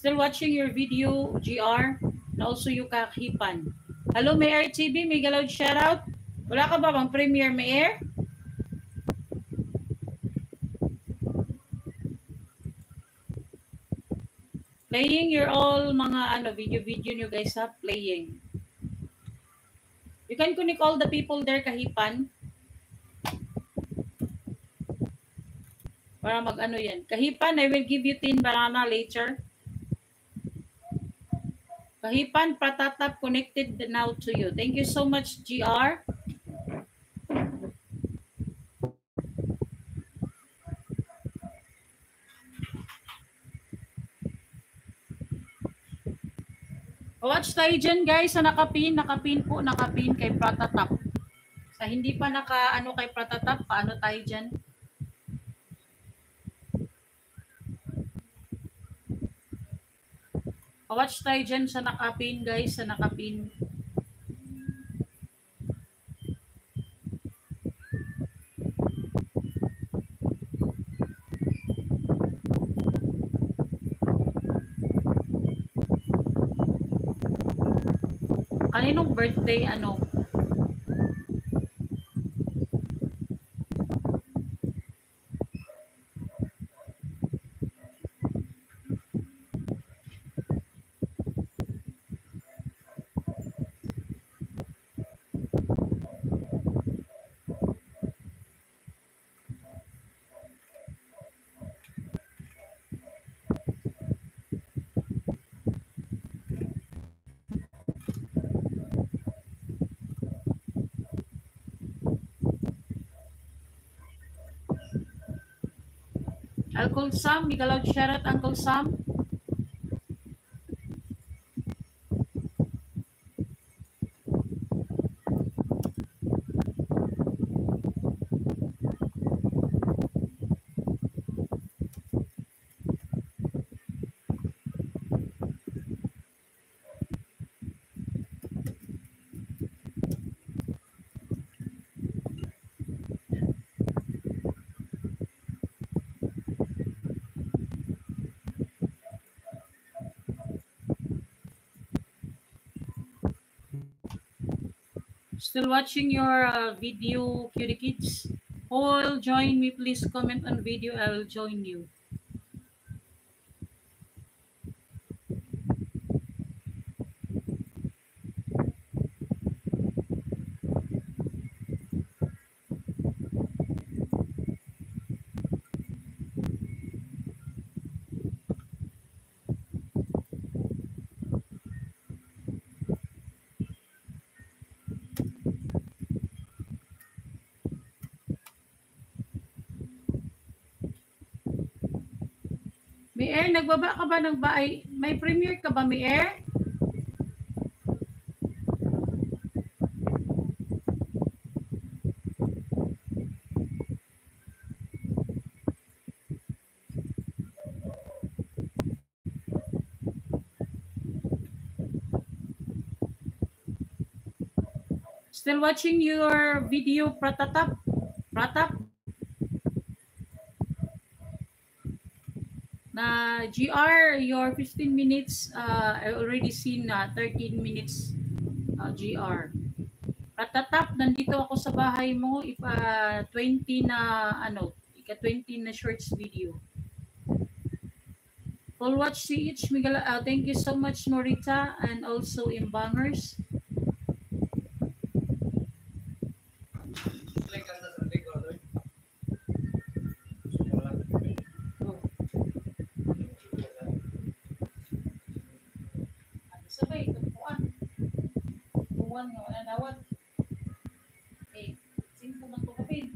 Still watching your video, GR, and also yung kakipan. Hello, Mayor TV, may galaw shoutout. Wala ka ba bang premiere, Mayor? Playing your all mga ano video-video nyo guys ha, playing. You can connect all the people there kahipan. Para mag ano yan. Kahipan, I will give you 10 banana later. Kahipan, patatap connected now to you. Thank you so much, GR. Watch tayo dyan guys sa nakapin, nakapin po, nakapin kay Pratatap. Sa hindi pa naka ano kay Pratatap, paano tayo dyan? Watch tayo dyan sa nakapin guys, sa nakapin. Kaninong birthday ano? Uncle Sam, Miguel shoutout Uncle Sam. Still watching your uh, video, cutie kids? Will join me? Please comment on video. I will join you. May air, nagbaba ka ba ng bahay? May premiere ka ba, air? Still watching your video, Pratap? Pratap? Na GR, your 15 minutes, uh, I already seen uh, 13 minutes uh, GR. Patatap, nandito ako sa bahay mo, ipa 20 na ano, ika 20 na shorts video. Full watch CH Miguel. Uh, thank you so much Norita and also Imbangers. Oh, ano sabay tupuan. Tupuan nga wala dawat. Eh, simple na tukapin.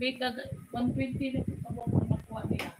Wait, gaga, 120 na po nakuha nila.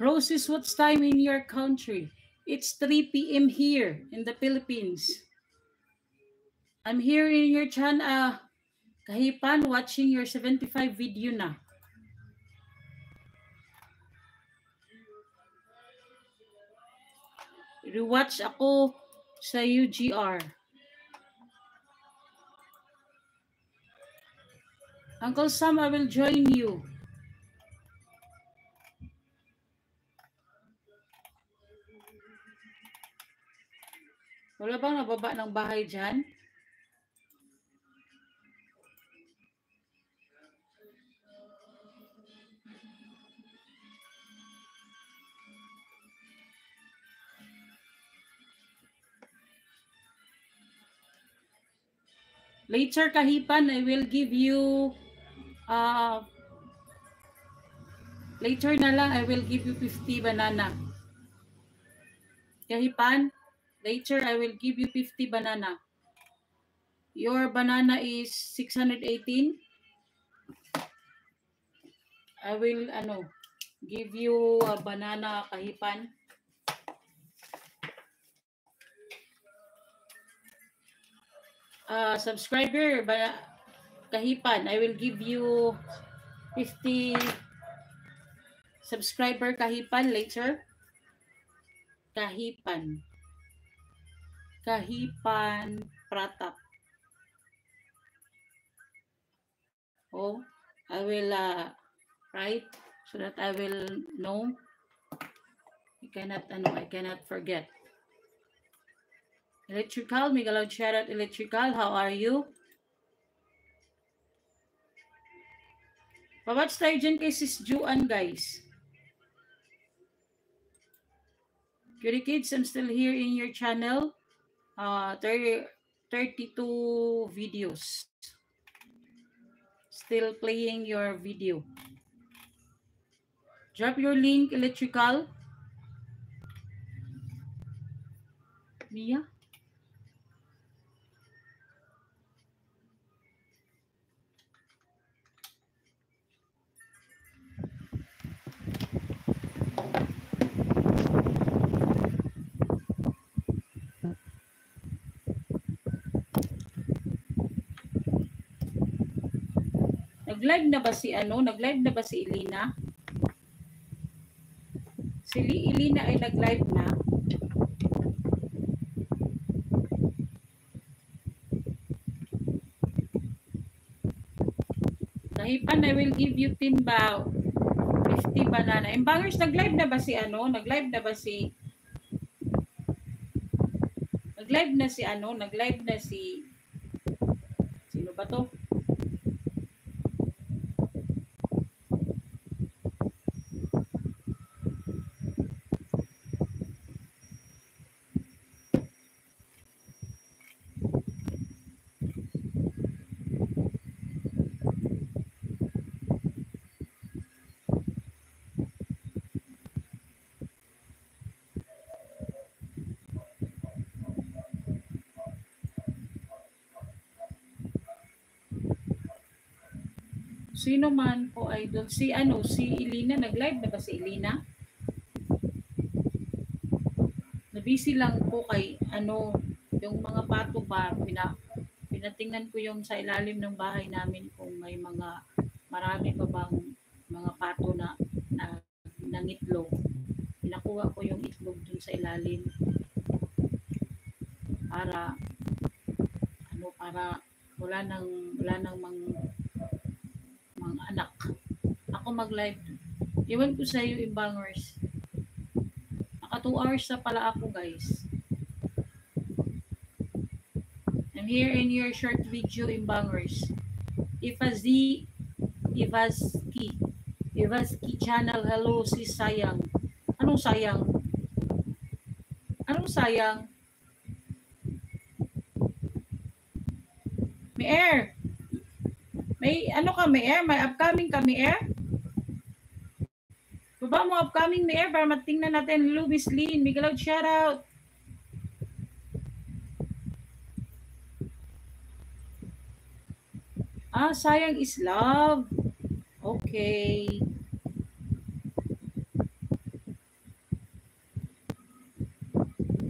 Roses, what's time in your country? It's 3 p.m. here in the Philippines. I'm here in your chan, uh, Kahipan, watching your 75 video na. Rewatch ako sa UGR. Uncle Sam, I will join you. Wala bang nababa ng bahay dyan? Later, Kahipan, I will give you, uh, later na lang, I will give you 50 banana. Kahipan, Later, I will give you 50 banana. Your banana is 618. I will, ano, give you a banana kahipan. Uh, subscriber, ba, kahipan, I will give you 50 subscriber kahipan later. Kahipan. Kahipan Pratap. Oh, I will uh, write so that I will know. I cannot, ano, I cannot forget. Electrical, Miguel shout out Electrical, how are you? Pabats tayo dyan kay Sis Juan, guys. Cutie Kids, I'm still here in your channel. Uh, 30, 32 videos. Still playing your video. Drop your link, Electrical. Mia? Nag-live na ba si ano? Nag-live na ba si Elena? Si Elena ay nag-live na. Nahipan, I will give you 10 ba? 50 banana. Imbangers, nag-live na ba si ano? Nag-live na ba si... Nag-live na si ano? Nag-live na si... Sino ba to? Sino man po idol? Si ano, si Elina, nag-live na ba si Elina? Nabisi lang po kay ano, yung mga pato ba, pina, pinatingnan ko yung sa ilalim ng bahay namin kung may mga marami pa bang mga pato na, na nangitlog. Pinakuha ko yung itlog dun sa ilalim para ano para wala nang wala nang mang mga anak. Ako mag-live. Iwan ko sa iyo, Imbangers. Naka 2 hours na pala ako, guys. I'm here in your short video, Imbangers. Ifazi, Ivaski, Ivaski channel. Hello, si Sayang. Anong sayang? Anong sayang? May air. May ano ka, may air? May upcoming ka, may air? Baba mo upcoming may air para matingnan natin. Miss Lynn. Miguel out shout out. Ah, sayang is love. Okay.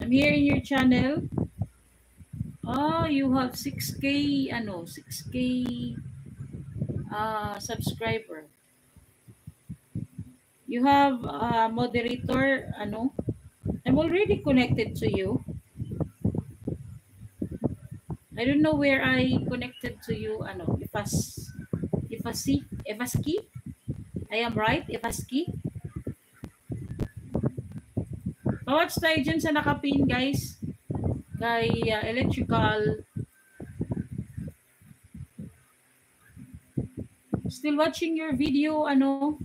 I'm here in your channel. Oh, you have 6K, ano, 6K uh, subscriber. You have a moderator, ano? I'm already connected to you. I don't know where I connected to you, ano, Ifas, Ifasi, Evaski? I am right, Evaski? Pawatch tayo dyan sa nakapin, guys. Kay uh, electrical still watching your video, ano,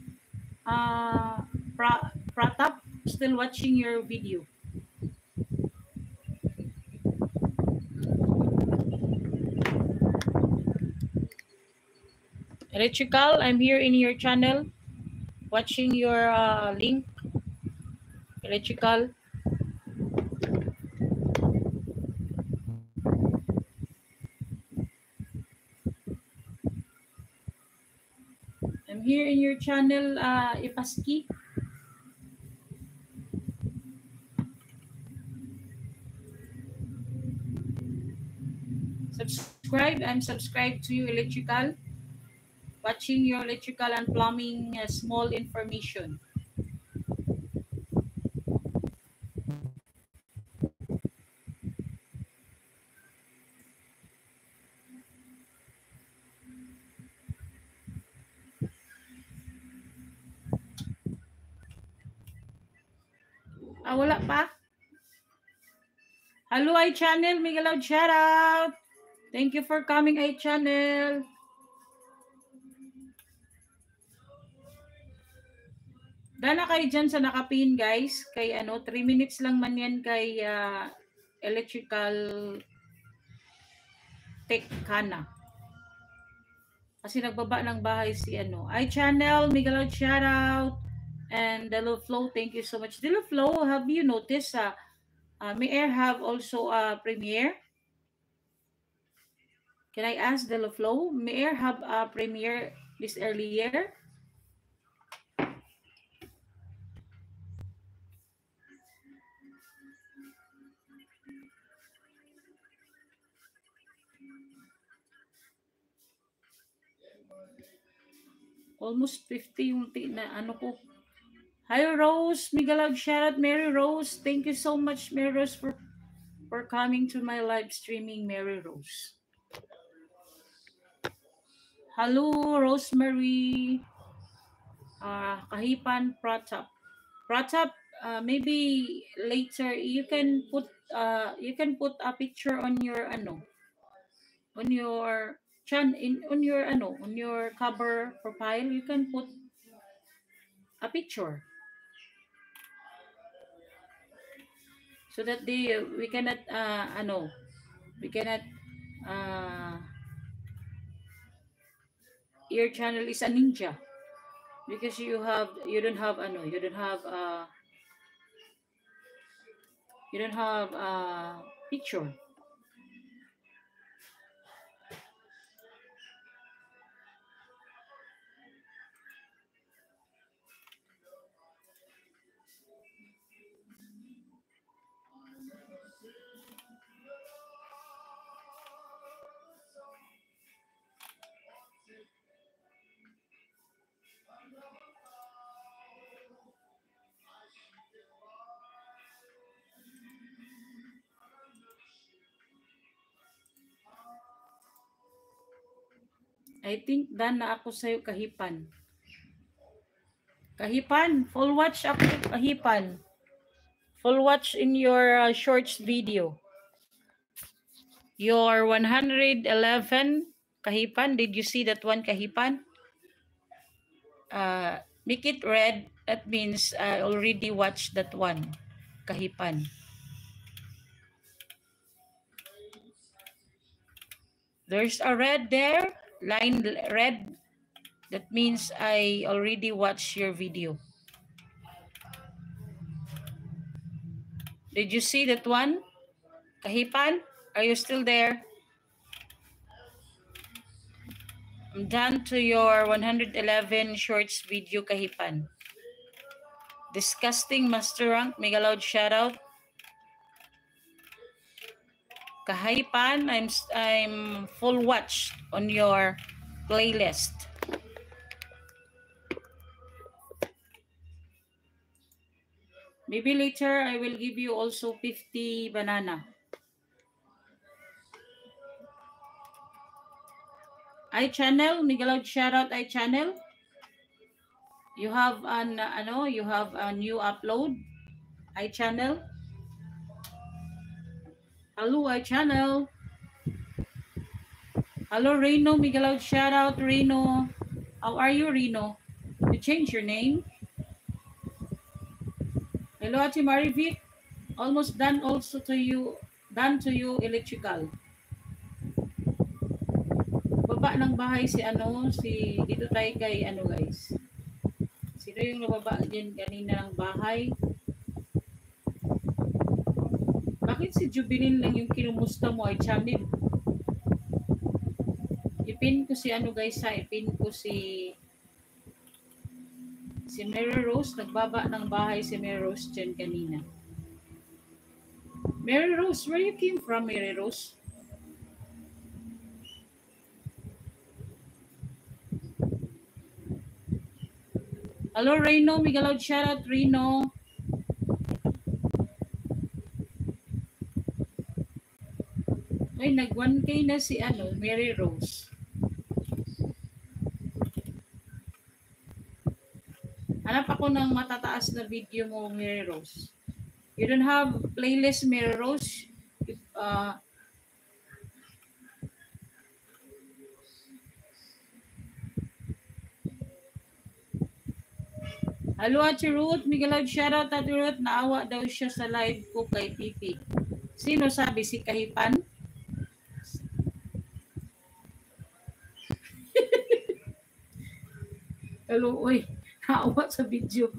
uh, pra, Pratap, still watching your video. Electrical, I'm here in your channel, watching your uh, link. Electrical. Here in your channel, uh, Ipaski. Subscribe. I'm subscribed to you, Electrical. Watching your electrical and plumbing uh, small information. Ah, wala pa? Hello, iChannel. Miguel out shout out. Thank you for coming, iChannel. Dana kayo dyan sa nakapin, guys. Kay ano, 3 minutes lang man yan kay uh, electrical tech kana. Kasi nagbaba ng bahay si ano. iChannel, Miguel out shout out. And Delo Flow, thank you so much. Delo Flow, have you noticed uh, uh, may air have also a premiere? Can I ask Delo Flow, may air have a premiere this earlier? Almost 50 yung na ano ko. Hi Rose, Miguel shout out Mary Rose. Thank you so much Mary Rose for for coming to my live streaming Mary Rose. Hello, Rosemary. Uh, Kahipan Pratap. Pratap, uh, maybe later you can put uh, you can put a picture on your ano on your chan in on your ano on your cover profile you can put a picture so that they we cannot uh, ano we cannot uh, your channel is a ninja. Because you have you don't have ano you don't have uh you don't have a picture I think done na ako sa'yo kahipan. Kahipan, full watch ako kahipan. Full watch in your uh, shorts video. Your 111 kahipan, did you see that one kahipan? Uh, make it red, that means I already watched that one kahipan. There's a red there line red, that means I already watched your video. Did you see that one? Kahipan, are you still there? I'm done to your 111 shorts video, Kahipan. Disgusting Master Rank, mega loud shout out. Kahipan, I'm I'm full watch on your playlist. Maybe later I will give you also 50 banana. I channel, Miguel shout out I channel. You have an ano, you have a new upload. I channel. Hello, I channel. Hello, Reno. Miguel, shout out, Reno. How are you, Reno? You change your name? Hello, Ate Marivic. Almost done also to you, done to you electrical. Baba ng bahay si ano, si, dito tayo kay ano guys. Sino yung nababa din kanina ng bahay? Bakit si Jubilin lang yung kinumusta mo ay Chamib? Ipin ko si ano guys ha, ipin ko si si Mary Rose, nagbaba ng bahay si Mary Rose dyan kanina. Mary Rose, where you came from, Mary Rose? Hello, Reno. Miguel, shout out, Reno. Ay, nag 1K na si ano, Mary Rose. Hanap ako ng matataas na video mo, Mary Rose. You don't have playlist, Mary Rose? If, uh, Hello, Ate Ruth. Miguel, shoutout Ate Ruth. Naawa daw siya sa live ko kay Pipi. Sino sabi? Si Kahipan? Hello, oy. Naawa sa video.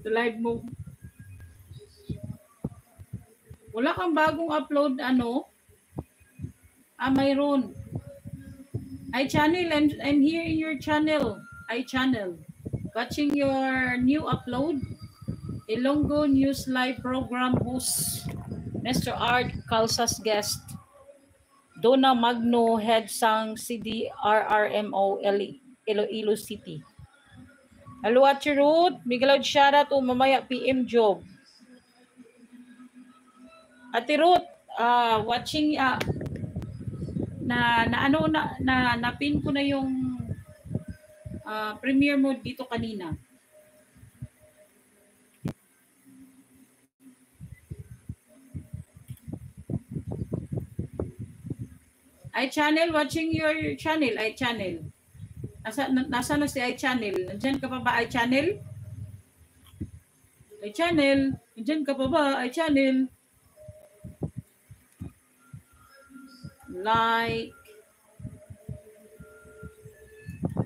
Sa live mo. Wala kang bagong upload, ano? Ah, mayroon. I channel, I'm, I'm here in your channel. I channel. Watching your new upload. Ilonggo News Live Program host, Mr. Art Calsas guest. Dona Magno Head Sang CDRRMO Iloilo City. Hello, Ate Ruth. Miguel shoutout o mamaya PM job. Ate Ruth, uh, watching uh, na na ano na, na napin ko na yung ah, premiere mode dito kanina. iChannel, watching your channel, iChannel. Nasa, na, nasa na si iChannel? Nandyan ka pa ba iChannel? iChannel, nandyan ka pa ba iChannel? Like.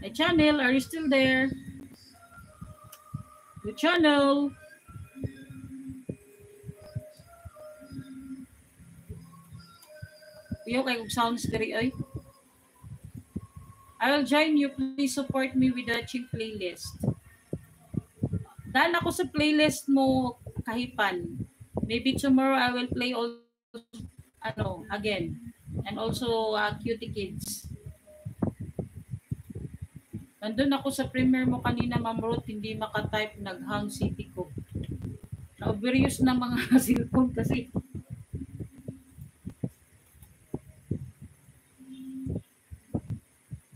iChannel, are you still there? The channel. Iyo kay sounds diri ay. I will join you. Please support me with watching playlist. Dahil ako sa playlist mo kahipan. Maybe tomorrow I will play all ano again. And also uh, Cutie Kids. Nandun ako sa premiere mo kanina, Ma'am Ruth, hindi makatype, nag-hang city ko. Na-obvious na mga cellphone kasi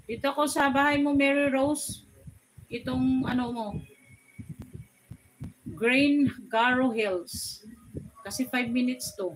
Dito ako sa bahay mo, Mary Rose. Itong ano mo, Grain Garo Hills. Kasi 5 minutes to.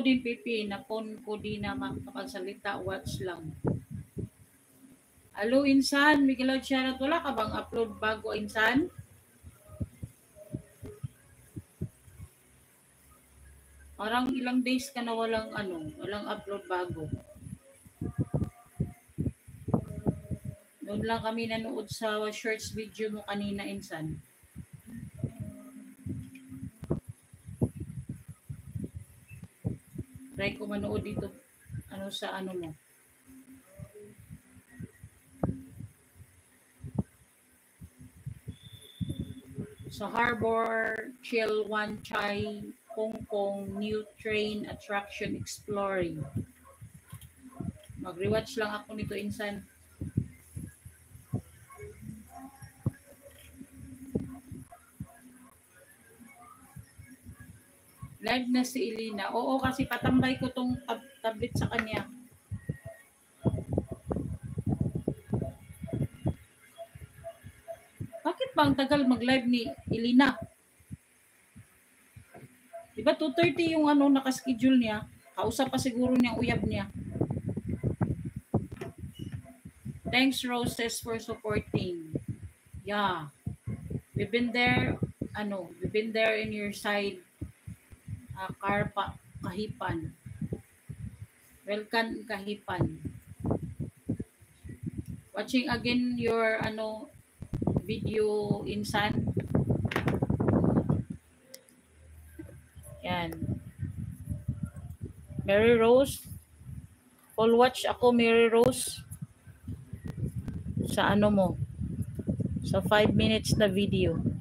Ako din, Pipi, napon ko di na makapagsalita, watch lang. Alo, Insan, Miguel Shoutout, wala ka bang upload bago, Insan? Parang ilang days ka na walang ano, walang upload bago. Doon lang kami nanood sa shorts video mo kanina, Insan. Try ko manood dito ano sa ano mo. Sa Harbor, Chill Wan Chai, Hong Kong, New Train Attraction Exploring. Mag-rewatch lang ako nito, Insan. Live na si Elena. Oo, kasi patambay ko tong tab- tablet sa kanya. Bakit ba ang tagal mag-live ni Elena? Di ba 2.30 yung ano nakaschedule niya? Kausap pa siguro niya uyab niya. Thanks Roses for supporting. Yeah. We've been there, ano, we've been there in your side uh, Karpa Kahipan. Welcome Kahipan. Watching again your ano video insan. Yan. Mary Rose. Full watch ako Mary Rose. Sa ano mo? Sa 5 minutes na video.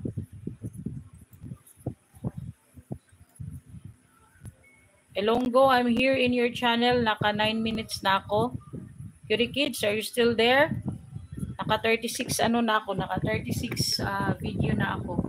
Elongo, I'm here in your channel. Naka 9 minutes na ako. Curie Kids, are you still there? Naka 36 ano na ako, naka 36 ah, video na ako.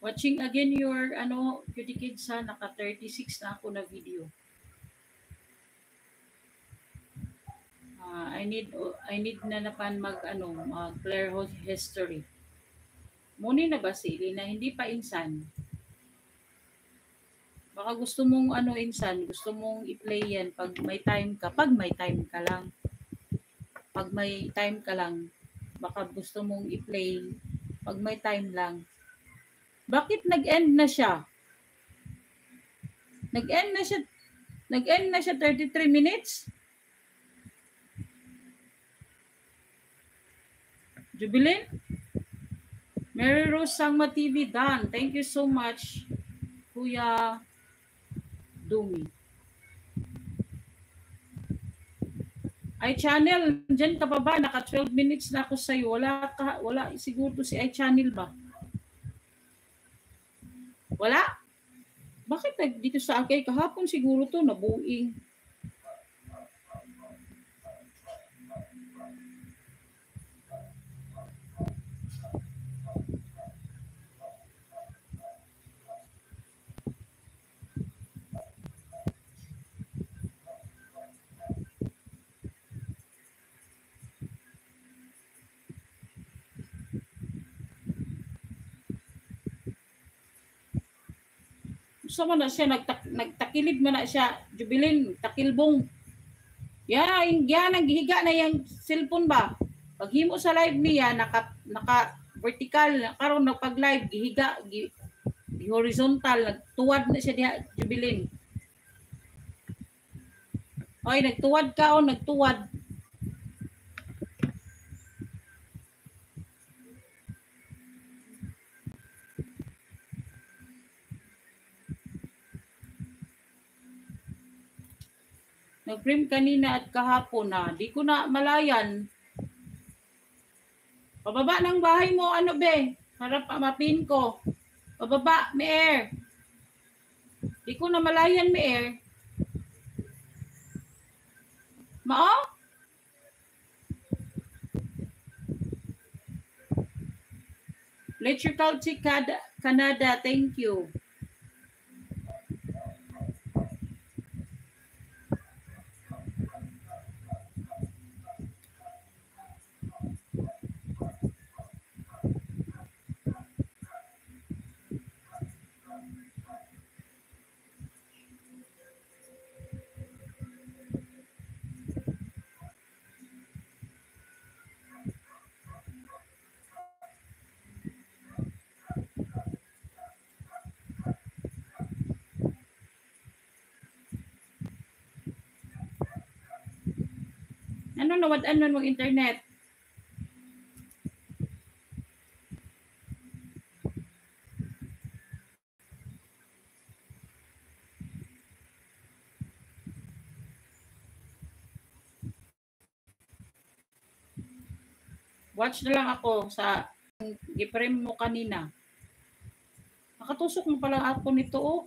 Watching again your ano, Cutie ha, naka 36 na ako na video. Ah, I need I need na napan mag ano, clear ho- history. Muni na ba sili na hindi pa insan? Baka gusto mong ano insan, gusto mong i-play yan pag may time ka, pag may time ka lang. Pag may time ka lang, baka gusto mong i-play pag may time lang. Bakit nag-end na siya? Nag-end na siya. Nag-end na siya 33 minutes? Jubilin? Mary Rose Sangma TV, Dan. Thank you so much, Kuya Dumi. iChannel, dyan ka pa ba? Naka 12 minutes na ako sa'yo. Wala, ka, wala siguro si iChannel ba? Wala? Bakit nag dito sa akin? Kahapon siguro to nabuing. Gusto mo na siya, nagtak, nagtakilid mo na siya. Jubilin, takilbong. Yan, yan, ang gihiga na yung cellphone ba? Pag himo sa live niya, naka, naka vertical, karon na pag live, gihiga, gi, gi horizontal, nagtuwad na siya diha, Jubilin. Oy, nagtuwad ka o nagtuwad. Nag-frame kanina at kahapon na. Di ko na malayan. Pababa ng bahay mo, ano be? Harap mapin ko. Pababa, may air. Di ko na malayan, may air. Mao? Electrical Canada, Canada, thank you. Ano nawad ano mong internet? Watch na lang ako sa giprem mo kanina. Nakatusok mo pala ako nito oh.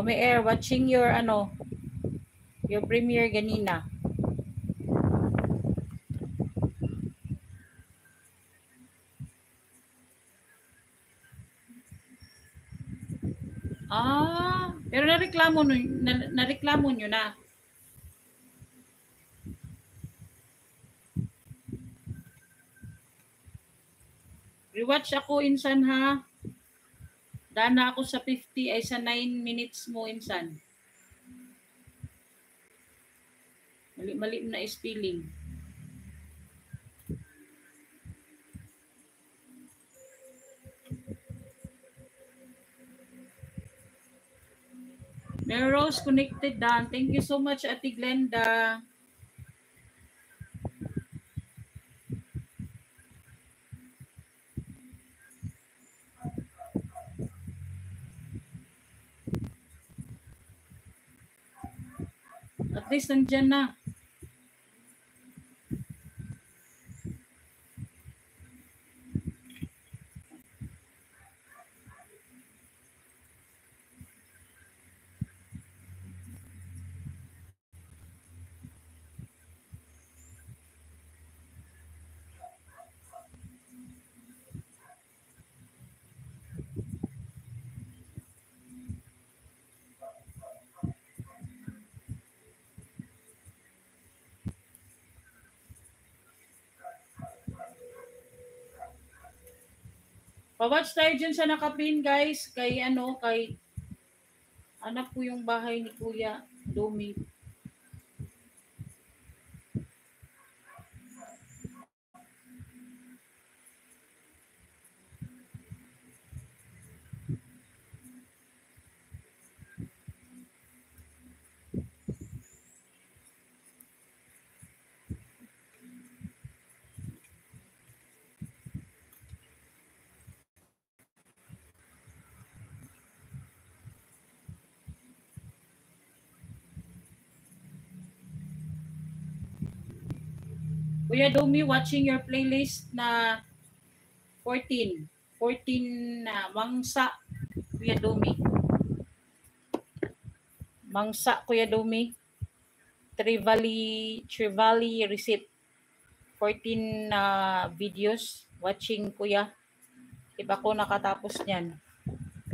O may air watching your ano your premiere ganina. Ah, pero nareklamo nyo, na, nareklamo nyo na. Rewatch ako insan ha. Dana ako sa 50 ay sa 9 minutes mo insan. Mali-mali na spelling. Melrose connected Dan. Thank you so much Ate Glenda. Least nandyan na. Pa-watch tayo dyan sa nakapin, guys. Kay ano, kay... Anak po yung bahay ni Kuya Domi. Kuya Domi, watching your playlist na 14. 14 na Mangsa, Kuya Domi. Mangsa, Kuya Domi. Trivali, Trivali receipt. 14 na videos. Watching, Kuya. Iba ko nakatapos niyan.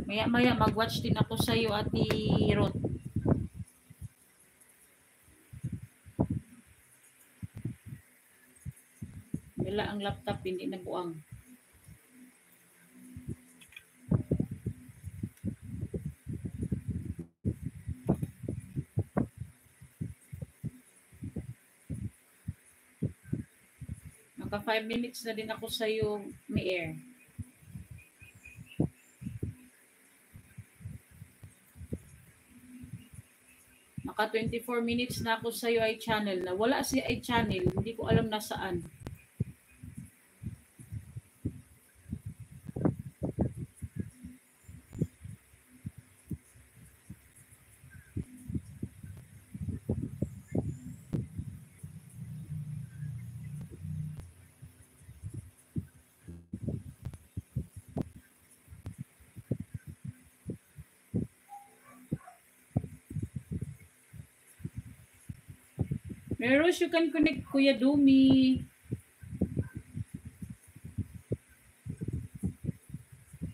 Maya-maya, mag-watch din ako sa iyo, Ate Ruth. Wala ang laptop, hindi na buang. Naka 5 minutes na din ako sa iyo, may air. Naka 24 minutes na ako sa iyo ay channel na wala si ay channel, hindi ko alam nasaan. Meron you can connect Kuya Dumi.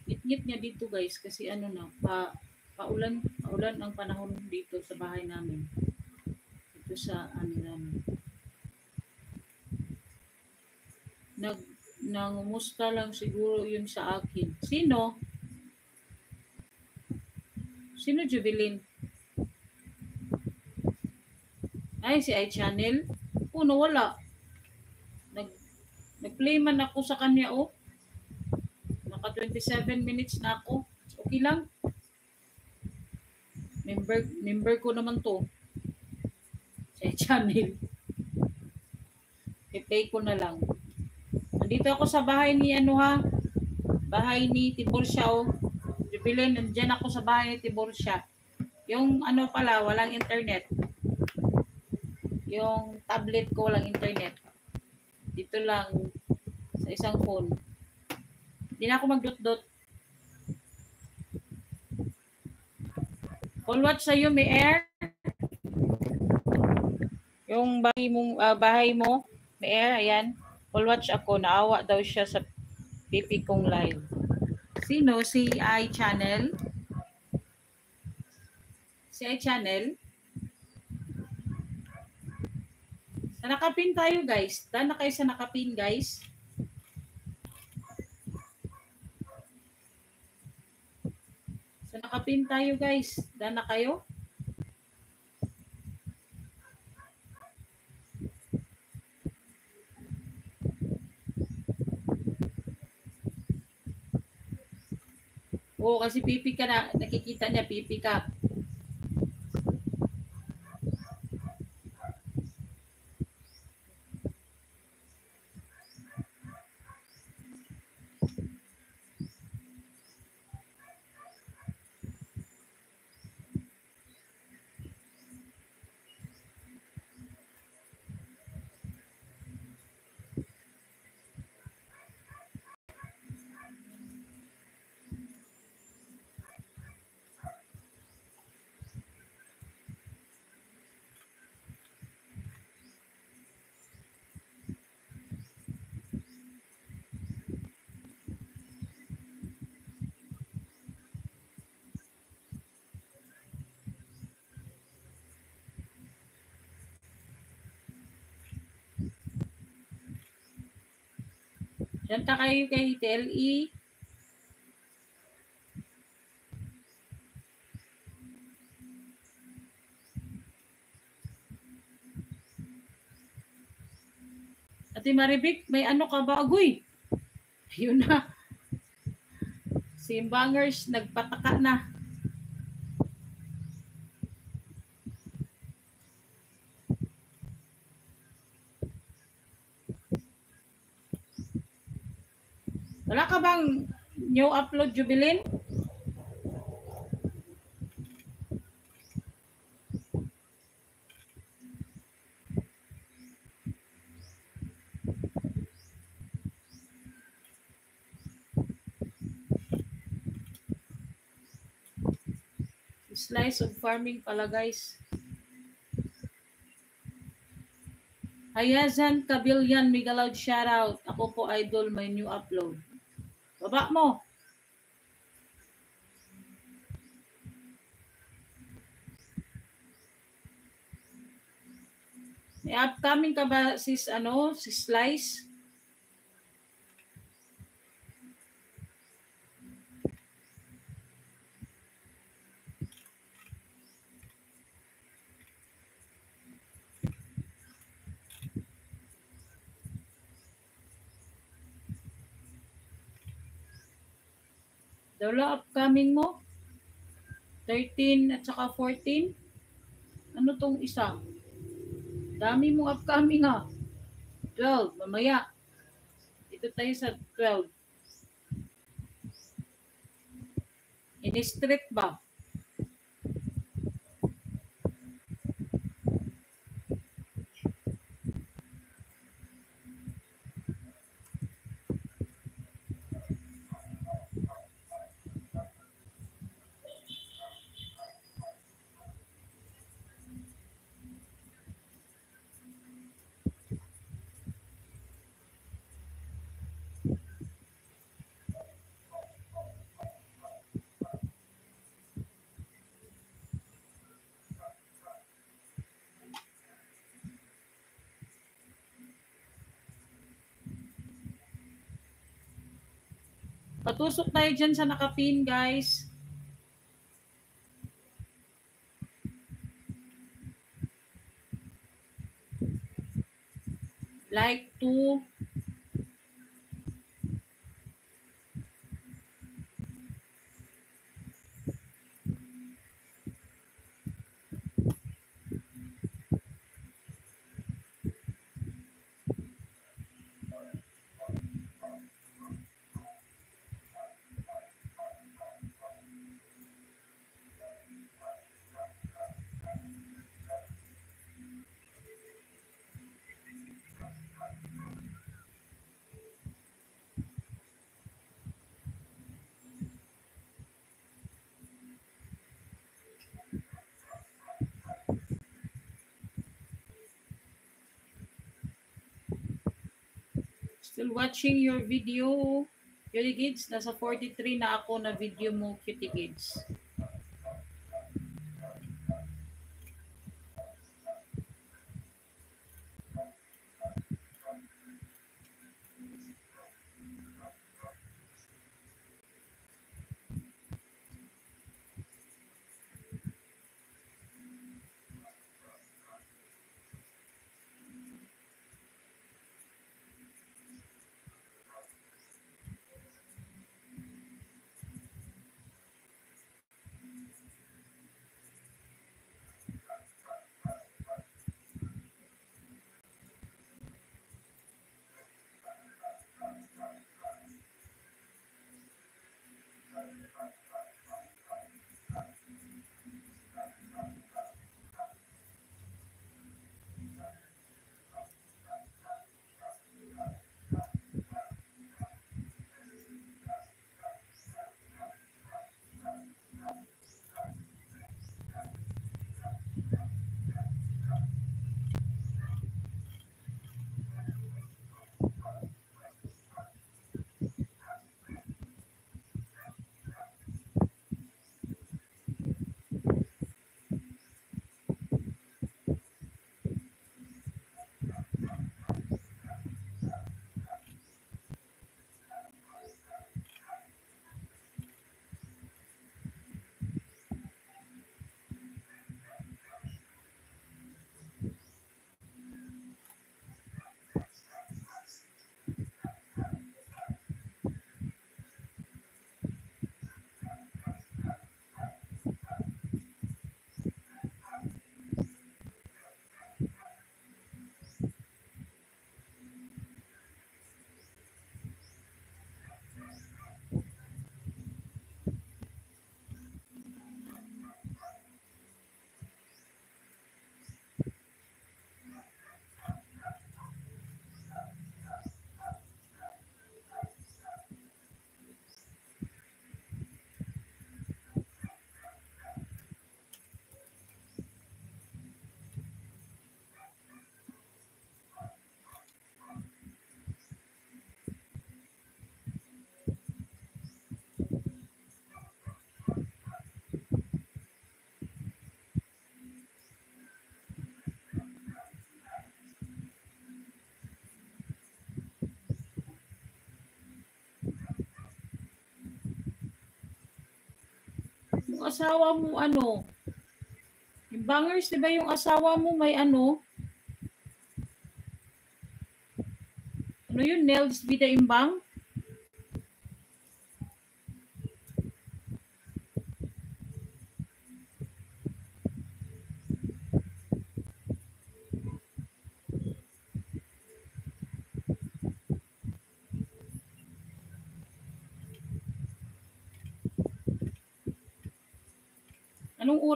Ngit-ngit niya dito guys kasi ano na, pa, paulan, paulan ang panahon dito sa bahay namin. Dito sa ano namin. Nag, nangumusta lang siguro yun sa akin. Sino? Sino Jubilin? Ay, si iChannel. Puno, wala. Nag, nag-play man ako sa kanya, oh. Naka 27 minutes na ako. Okay lang. Member, member ko naman to. Sa iChannel. I-pay ko na lang. Nandito ako sa bahay ni ano ha. Bahay ni Tiborcia, oh. Jubilin, nandyan ako sa bahay ni Tiborcia. Yung ano pala, walang internet yung tablet ko walang internet. Dito lang sa isang phone. Hindi na ako mag-dot-dot. Call watch sa'yo, may air. Yung bahay, mong, ah, bahay mo, may air, ayan. Call watch ako, naawa daw siya sa pipi kong live. Sino? Si iChannel? Si iChannel? Sa nakapin tayo guys. Daan na kayo sa nakapin guys. Sa nakapin tayo guys. Daan na kayo. Oo, kasi pipi ka na. Nakikita niya, pipi ka. Danta kayo kay TLE. Ate Maribik, may ano ka ba? Agoy! Ayun na. Simbangers, nagpataka na. Bang new upload, Jubilin? Slice of farming pala guys. Hayazan Kabilyan, mega loud shoutout. Ako po idol, may new upload. Baba mo. May upcoming ka ba sis ano, si Slice? Dala upcoming mo? 13 at saka 14? Ano tong isa? Dami mong upcoming ah. 12, mamaya. Dito tayo sa 12. In-street ba? Patusok tayo dyan sa nakapin, guys. Like to Still watching your video, Cutie Kids. Nasa 43 na ako na video mo, Cutie Kids. Asawa mo ano? Yung bangers, di ba yung asawa mo may ano? Ano yun? Nails Vida Imbang?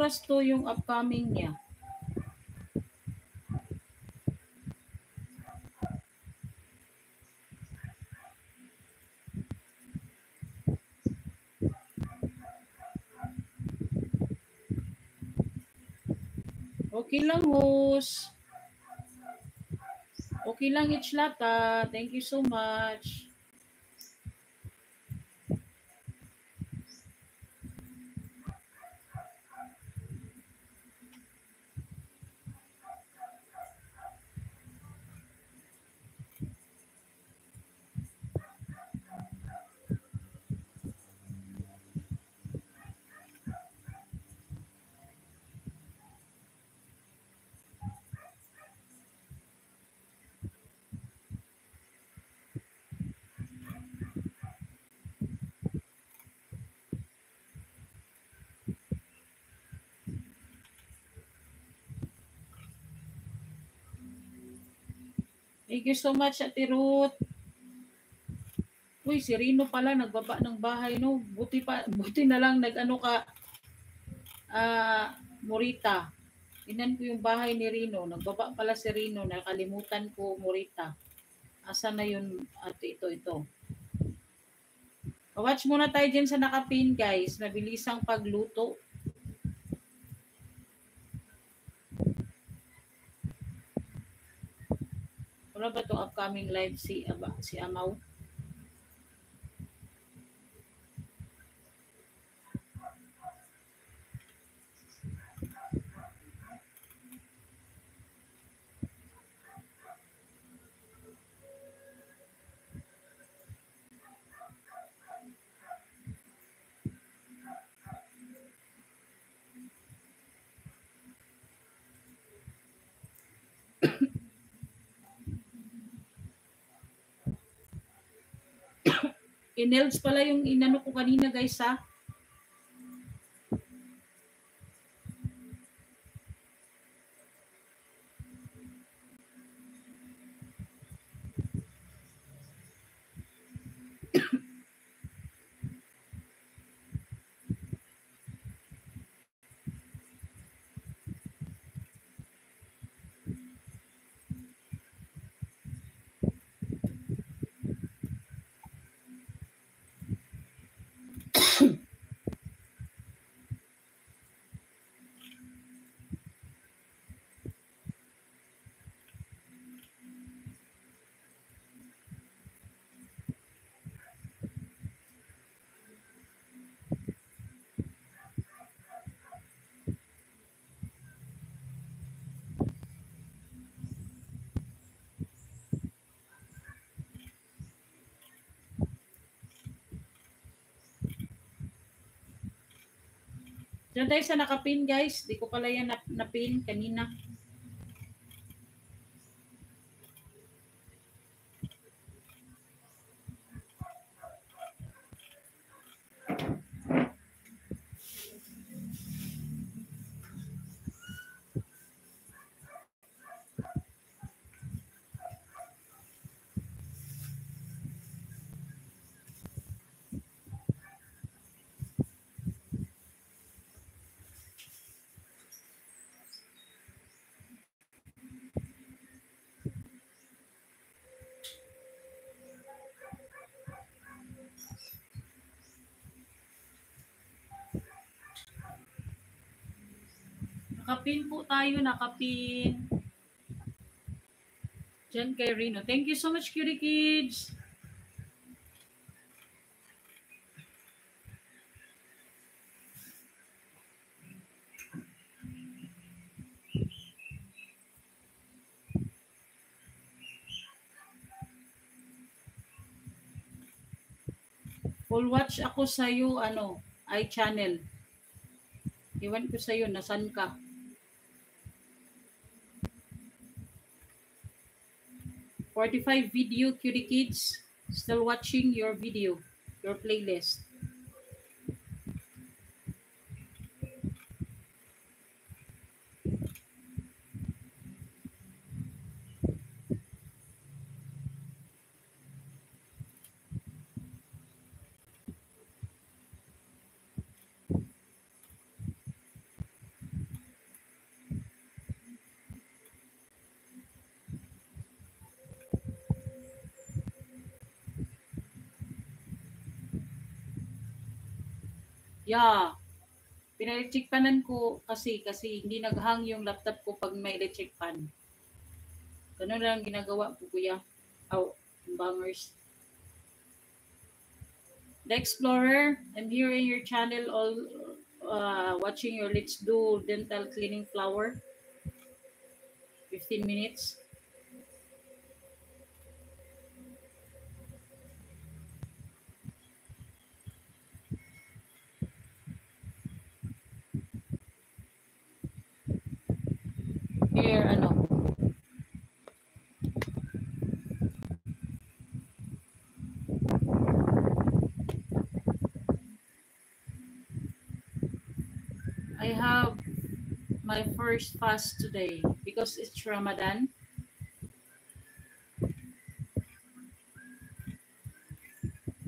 To yung upcoming niya? Okay lang, host. Okay lang, Itchlata. Thank you so much. Thank you so much, Ate Ruth. Uy, si Rino pala nagbaba ng bahay, no? Buti pa, buti na lang nag-ano ka, ah, Morita. Inan ko yung bahay ni Rino. Nagbaba pala si Rino. Nakalimutan ko, Morita. Asa na yun, ate, ito, ito. Watch muna tayo dyan sa nakapin, guys. Nabilisang pagluto. Wala upcoming live si, Aba, si Amaw? Inels pala yung inano ko kanina guys ha. Diyan tayo sa nakapin guys. Di ko pala yan nap- napin kanina. Nakapin po tayo, nakapin. Diyan kay Rino. Thank you so much, Cutie Kids. Full watch ako sa iyo, ano, iChannel. Iwan ko sa'yo, nasan ka? Forty-five video, cutie kids. Still watching your video, your playlist. Yeah. Pina-electric panan ko kasi kasi hindi naghang yung laptop ko pag may electric pan. Ganun lang ginagawa ko kuya. Aw, bangers. The Explorer, I'm here in your channel all uh, watching your Let's Do Dental Cleaning Flower. 15 minutes. My first fast today because it's Ramadan.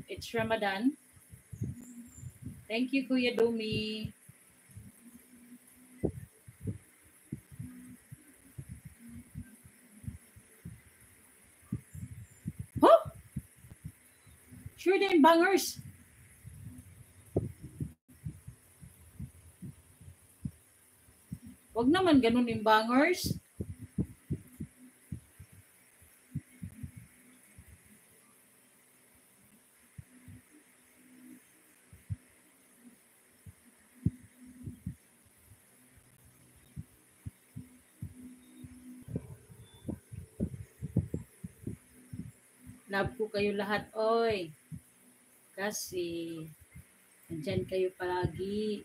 It's Ramadan. Thank you, Kuya Domi. Huh? Sure din, bangers. Wag naman ganun yung bangers. Love ko kayo lahat, oy. Kasi, nandyan kayo palagi.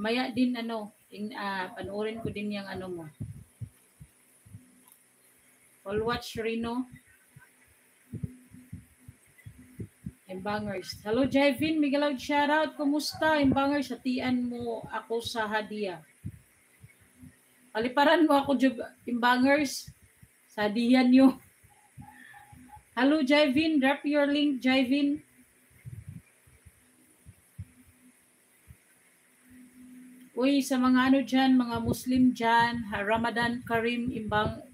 Mamaya din ano, in, ah, panoorin ko din yung ano mo. All watch Rino. Imbangers. Hello Jevin, Miguel shoutout. Kumusta? Imbangers, hatian mo ako sa hadiah. Paliparan mo ako, Imbangers. Sa hadiah nyo. Hello Jevin, drop your link, Jevin. Uy, sa mga ano dyan, mga Muslim dyan, Ramadan Karim, imbang,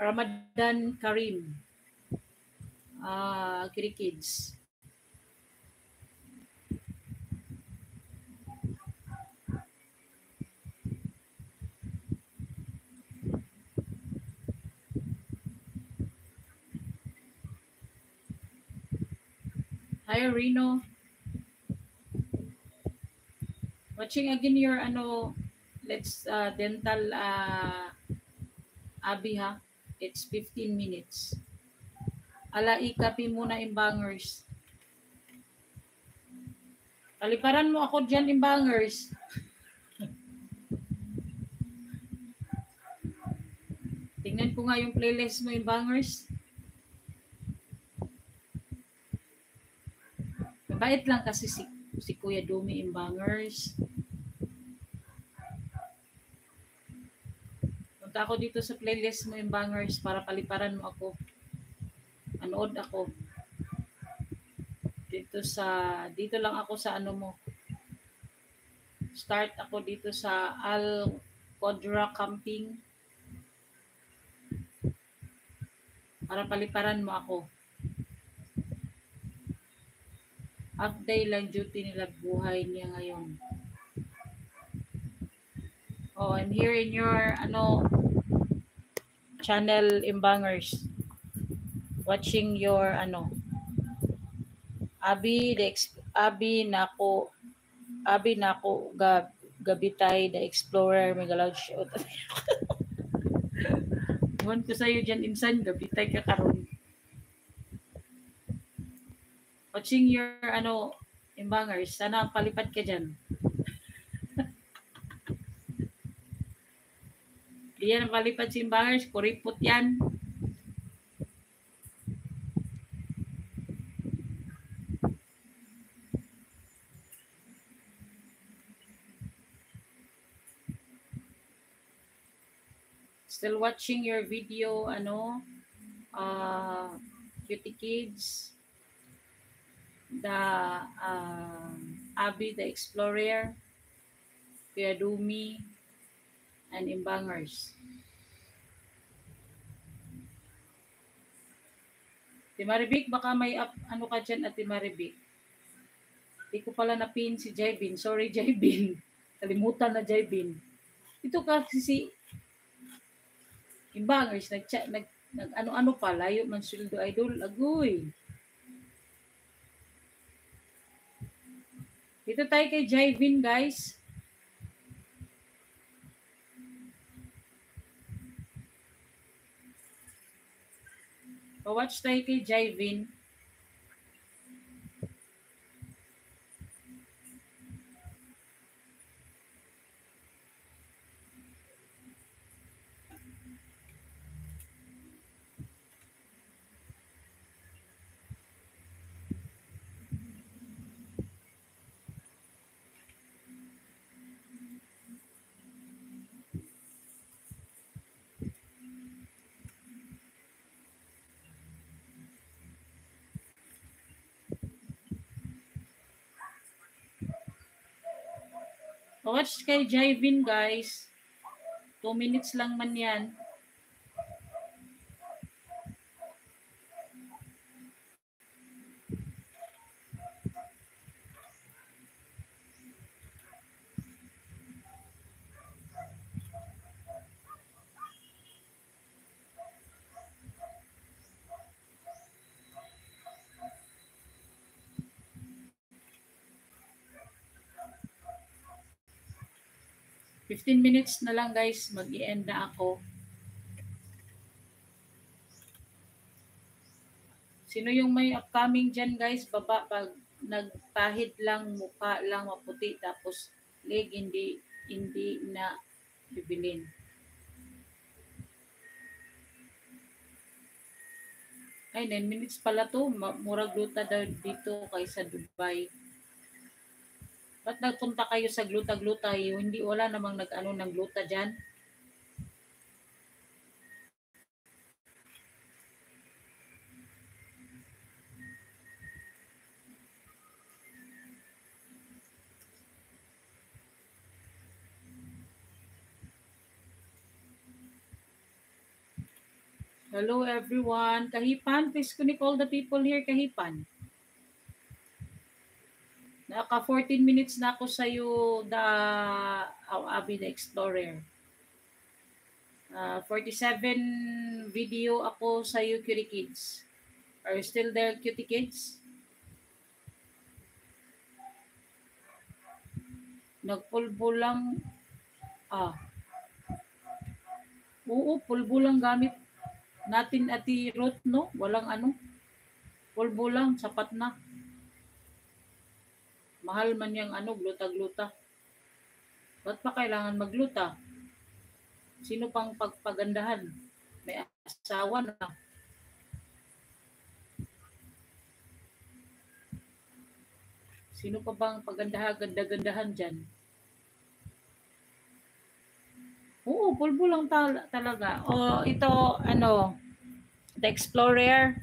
Ramadan Karim. Ah, uh, kids. Hi, Reno. Watching again your ano, let's uh, dental uh, abi ha. It's 15 minutes. Ala, ikapi muna imbangers. Kaliparan mo ako dyan imbangers. Tingnan ko nga yung playlist mo imbangers. Mabait lang kasi si, si Kuya Dumi imbangers. Punta ako dito sa playlist mo yung bangers para paliparan mo ako. Anood ako. Dito sa dito lang ako sa ano mo. Start ako dito sa Al Qodra Camping. Para paliparan mo ako. Day lang duty nila buhay niya ngayon. Oh, I'm here in your ano channel Imbangers. Watching your ano Abi the Abi nako Abi nako gab gabitay the explorer megalaw shoot. Iwan ko sa'yo dyan, insan, gabitay ka karon. Watching your, ano, imbangers. Sana palipad ka dyan. Di yan ang palipad si imbangers. Kuripot yan. Still watching your video, ano, uh, Cutie Kids, the um, Abby the Explorer, Kuya and Imbangers. Timaribik, baka may up, ano ka dyan at Timaribik. Hindi ko pala napin si Jaybin. Sorry, Jaybin. Kalimutan na Jaybin. Ito kasi si Imbangers, nag, nag, nag ano-ano pa, layo man sildo idol, agoy. Dito tayo kay Jaivin, guys. Pa-watch tayo kay Jaivin. Watch kay Jaivin, guys. Two minutes lang man yan. Fifteen minutes na lang guys, mag end na ako. Sino yung may upcoming dyan guys? Baba, pag nagpahid lang, mukha lang maputi, tapos leg hindi, hindi na bibilin. Ay, 9 minutes pala to. Murag luta daw dito kaysa Dubai. Ba't nagpunta kayo sa gluta-gluta? Hindi, wala namang nag-ano ng gluta dyan. Hello everyone. Kahipan, please can you call the people here, Kahipan? Naka 14 minutes na ako sa iyo the uh, Abby the Explorer. Uh, 47 video ako sa you Cutie Kids. Are you still there Cutie Kids? Nagpulbo lang ah. Oo, pulbo lang gamit natin ati Ruth, no? Walang ano. Pulbo lang, sapat na. Mahal man yung ano, gluta-gluta. Ba't pa kailangan magluta? Sino pang pagpagandahan? May asawa na. Sino pa bang pagandahan, ganda-gandahan dyan? Oo, pulbo lang tal- talaga. O ito, ano, The Explorer,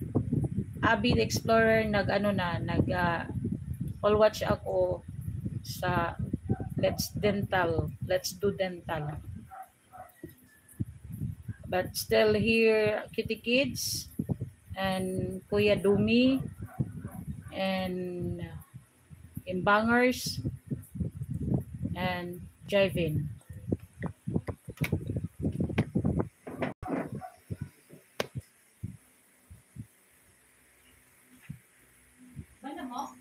Abby the Explorer, nag, ano na, nag, uh, all watch ako sa Let's Dental. Let's do dental. But still here, Kitty Kids and Kuya Dumi and Imbangers and Jivin. Banda mo?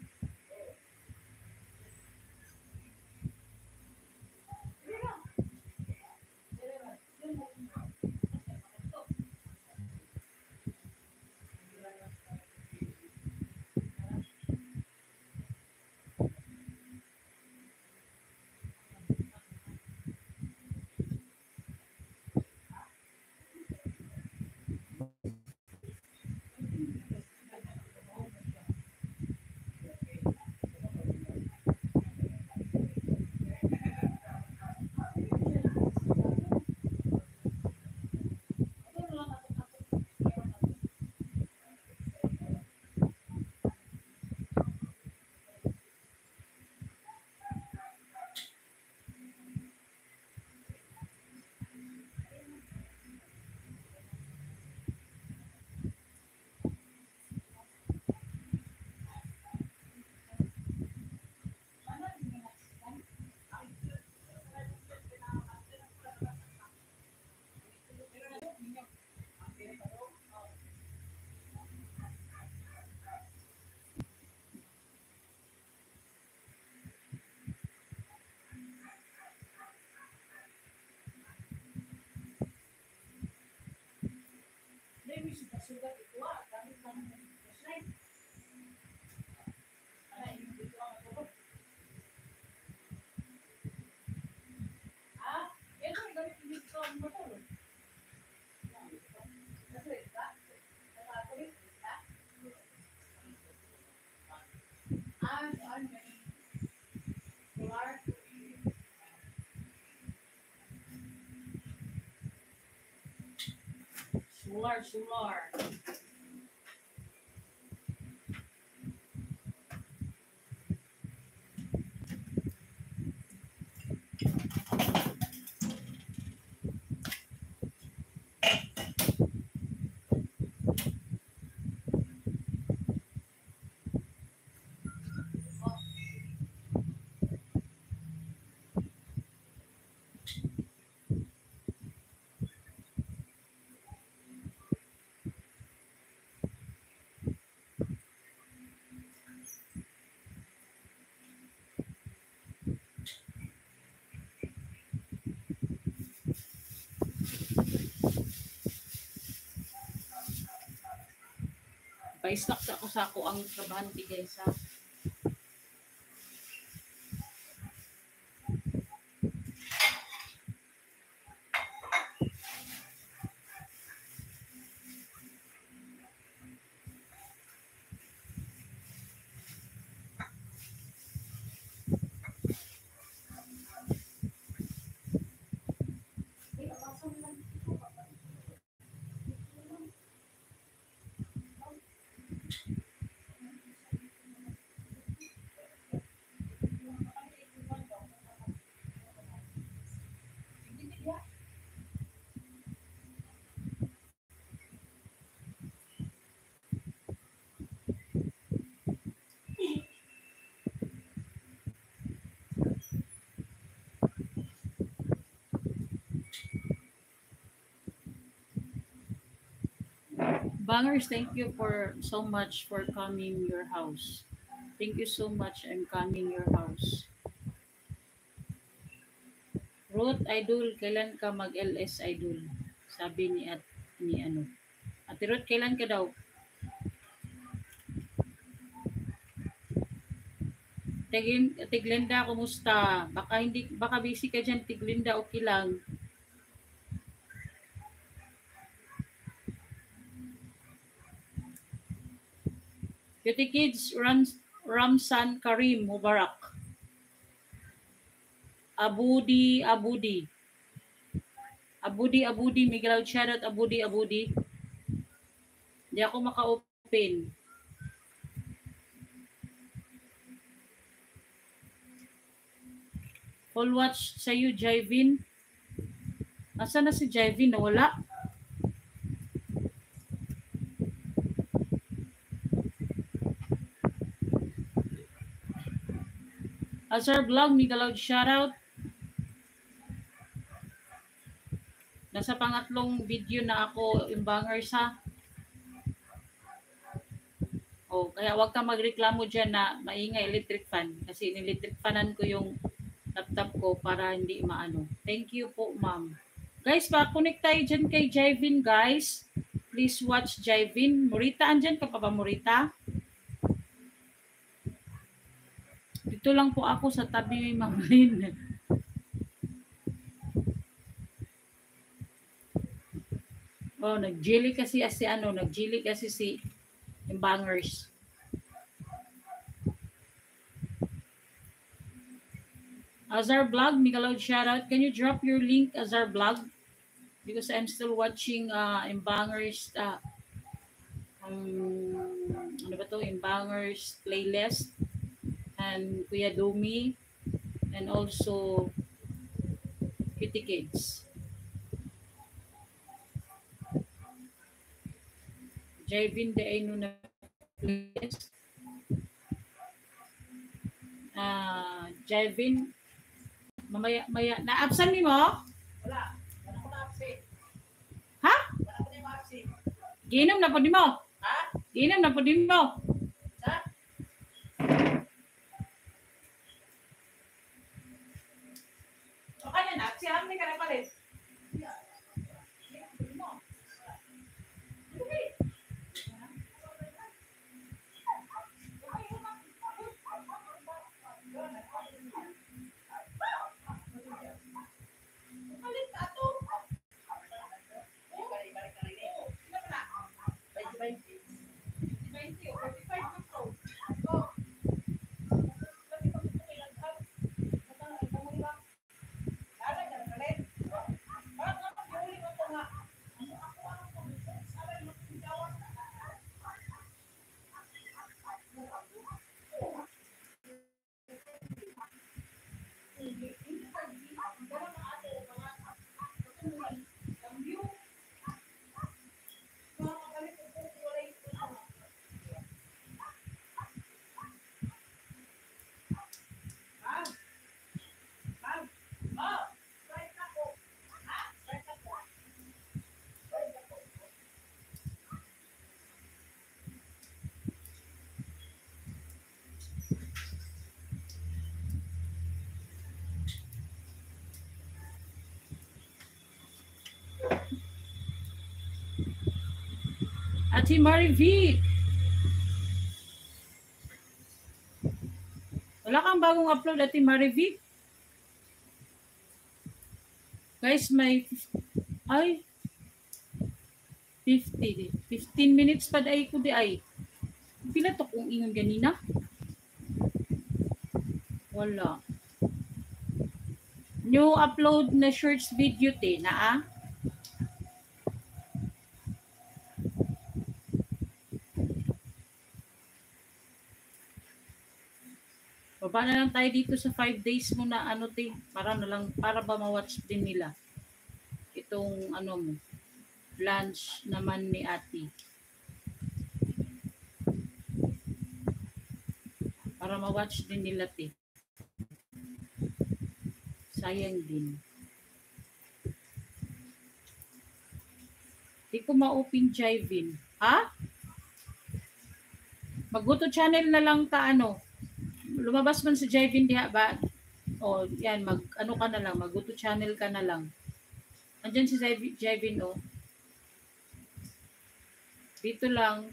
Sugat-sugat ito ah. large, large. Pa-snack sa ako sa ako ang trabahante guys ha. Bangers, thank you for so much for coming your house. Thank you so much. I'm coming your house. Ruth Idol, kailan ka mag-LS Idol? Sabi ni at ni ano. Ate Ruth, kailan ka daw? Tiglinda, kumusta? Baka hindi baka busy ka diyan, Tiglinda, okay lang. Cutie Kids, Rams, Ramsan Karim Mubarak. Abudi, Abudi. Abudi, Abudi, Miguel shoutout, Abudi, Abudi. Hindi ako maka-open. Full watch sa'yo, Jivin. Asa na si Jivin? Nawala. Azar Vlog, Miguel shoutout. Nasa pangatlong video na ako imbangers ha. Oh, kaya wag ka magreklamo diyan na maingay electric fan kasi in-electric fanan ko yung laptop ko para hindi maano. Thank you po, ma'am. Guys, pa-connect tayo dyan kay Jivin, guys. Please watch Jivin. Morita, andyan ka pa ba, Morita? Dito lang po ako sa tabi ni Ma'am Lynn. Oh, nag-jelly kasi si ano, nag-jelly kasi si Bangers. Azar Vlog, Miguelod shoutout. Can you drop your link, Azar Vlog? Because I'm still watching uh, Imbangers, uh, um, ano ba to, Imbangers playlist and Kuya Domi and also Kitty Kids. Javin de Aino na playlist. Ah, Javin, mamaya, maya, na-absan ni mo? Wala. Wala ko na-upset. Ha? Wala ko na ma-upset. Ginom na po di mo? Ha? Ginom na po di mo? O kanya na, siya hamni ka na palit. Thank you. 45 to 45 to 45. Go. Ate Marivi. Wala kang bagong upload, Ate Marivi? Guys, may... Ay, 50 di. 15 minutes pa day ko di ay. Pila to kung ingon ganina? Wala. New upload na shorts video te na ah. Baba lang tayo dito sa 5 days mo na ano te, para na lang para ba ma-watch din nila itong ano mo lunch naman ni ate. Para ma-watch din nila te. Sayang din. Di ko ma-open Jivin. Ha? Mag-go to channel na lang ta ano. Lumabas man sa Jivin diha ba? O yan, mag ano ka na lang, to channel ka na lang. Andyan si Jivin, Jivin oh. Dito lang.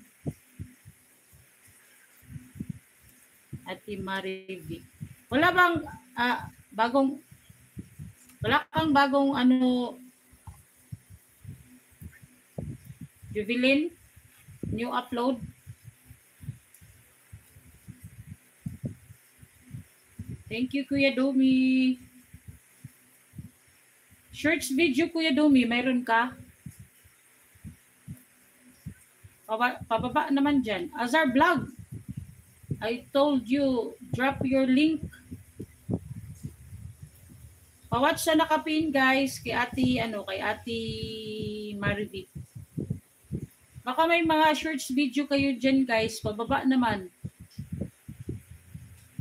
Ate Marivic. Wala bang ah, bagong wala kang bagong ano Jubilin? New upload? Thank you, Kuya Domi. Shorts video, Kuya Domi, mayroon ka? Paba, pababa naman dyan. Azar Vlog. I told you, drop your link. Pawatch sa nakapin, guys, kay ati, ano, kay ati Marivic. Baka may mga shorts video kayo dyan, guys. Pababa naman.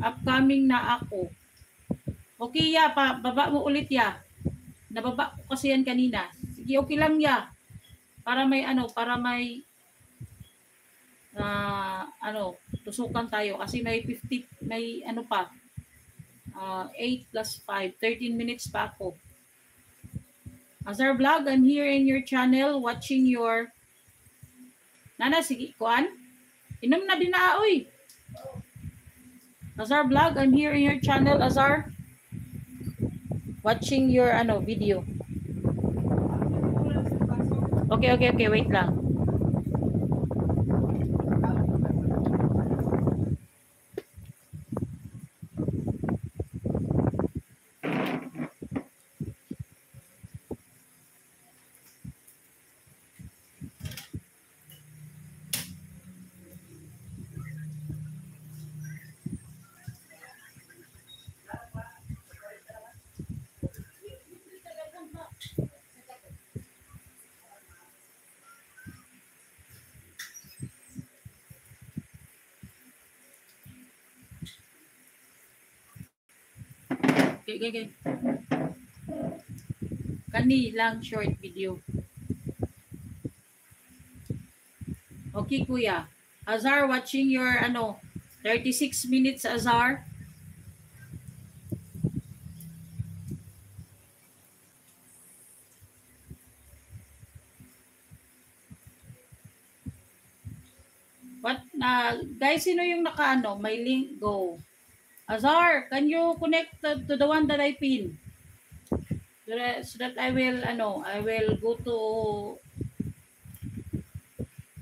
Upcoming na ako. Okay, ya. Pa, baba mo ulit, ya. Nababa ko kasi yan kanina. Sige, okay lang, ya. Para may, ano, para may, na ano, tusukan tayo kasi may 50 may ano pa. Uh, 8 plus 5, 13 minutes pa ako. Azar Vlog, I'm here in your channel watching your Nana, sige, kuan? Inom na din na, oy. Azar Vlog, I'm here in your channel, Azar. Watching your, ano, video. Okay, okay, okay, wait lang. Okay, okay. Kani lang short video. Okay, kuya. Azar, watching your, ano, 36 minutes, Azar. What, na, guys, sino yung naka, ano, may link, go. Azar, can you connect to, the one that I pin? So that, I will, ano, I will go to,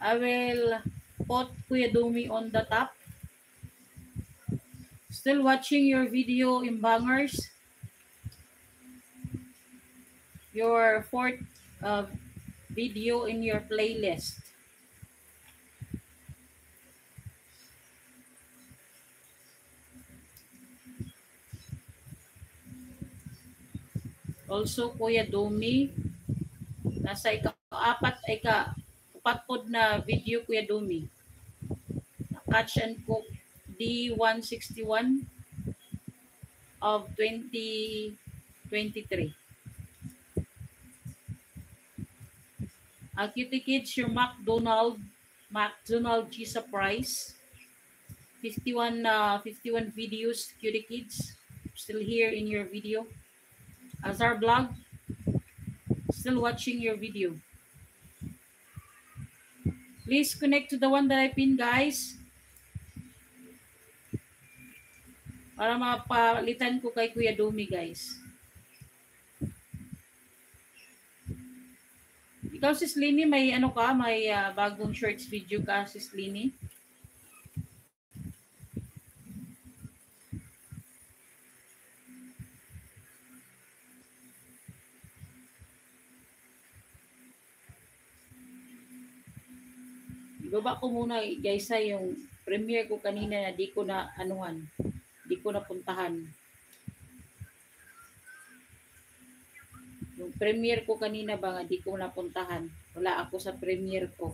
I will put Kuya Dumi on the top. Still watching your video in bangers. Your fourth uh, video in your playlist. Also, Kuya Domi, nasa ika-apat, ika upat pod na video, Kuya Domi. Catch and Cook D161 of 2023. Uh, Cutie Kids, your McDonald, McDonald Gisa Price. 51, uh, 51 videos, Cutie Kids. Still here in your video. Azar Vlog, still watching your video. Please connect to the one that I pin, guys. Para mapalitan ko kay Kuya Domi, guys. Ikaw, Sis Lini, may ano ka? May ah, bagong shorts video ka, Sis Lini? Ibaba ko muna guys sa yung premiere ko kanina na di ko na anuhan. Di ko napuntahan. Yung premiere ko kanina ba nga di ko napuntahan. Wala ako sa premiere ko.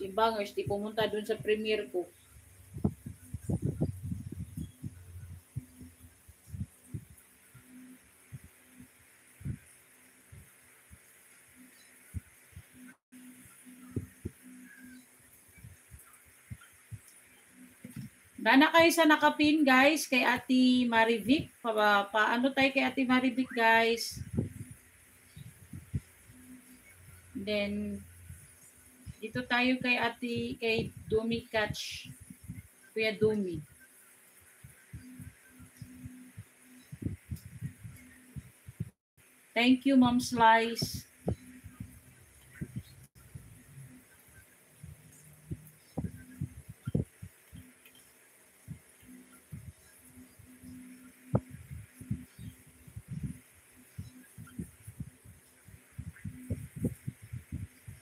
Si Bangers di pumunta dun sa premiere ko. Dana kayo sa nakapin, guys, kay Ate Marivic. Pa, paano tayo kay Ate Marivic, guys? Then, dito tayo kay Ate, kay Dumi Catch. Kuya Dumi. Thank you, Mom Slice.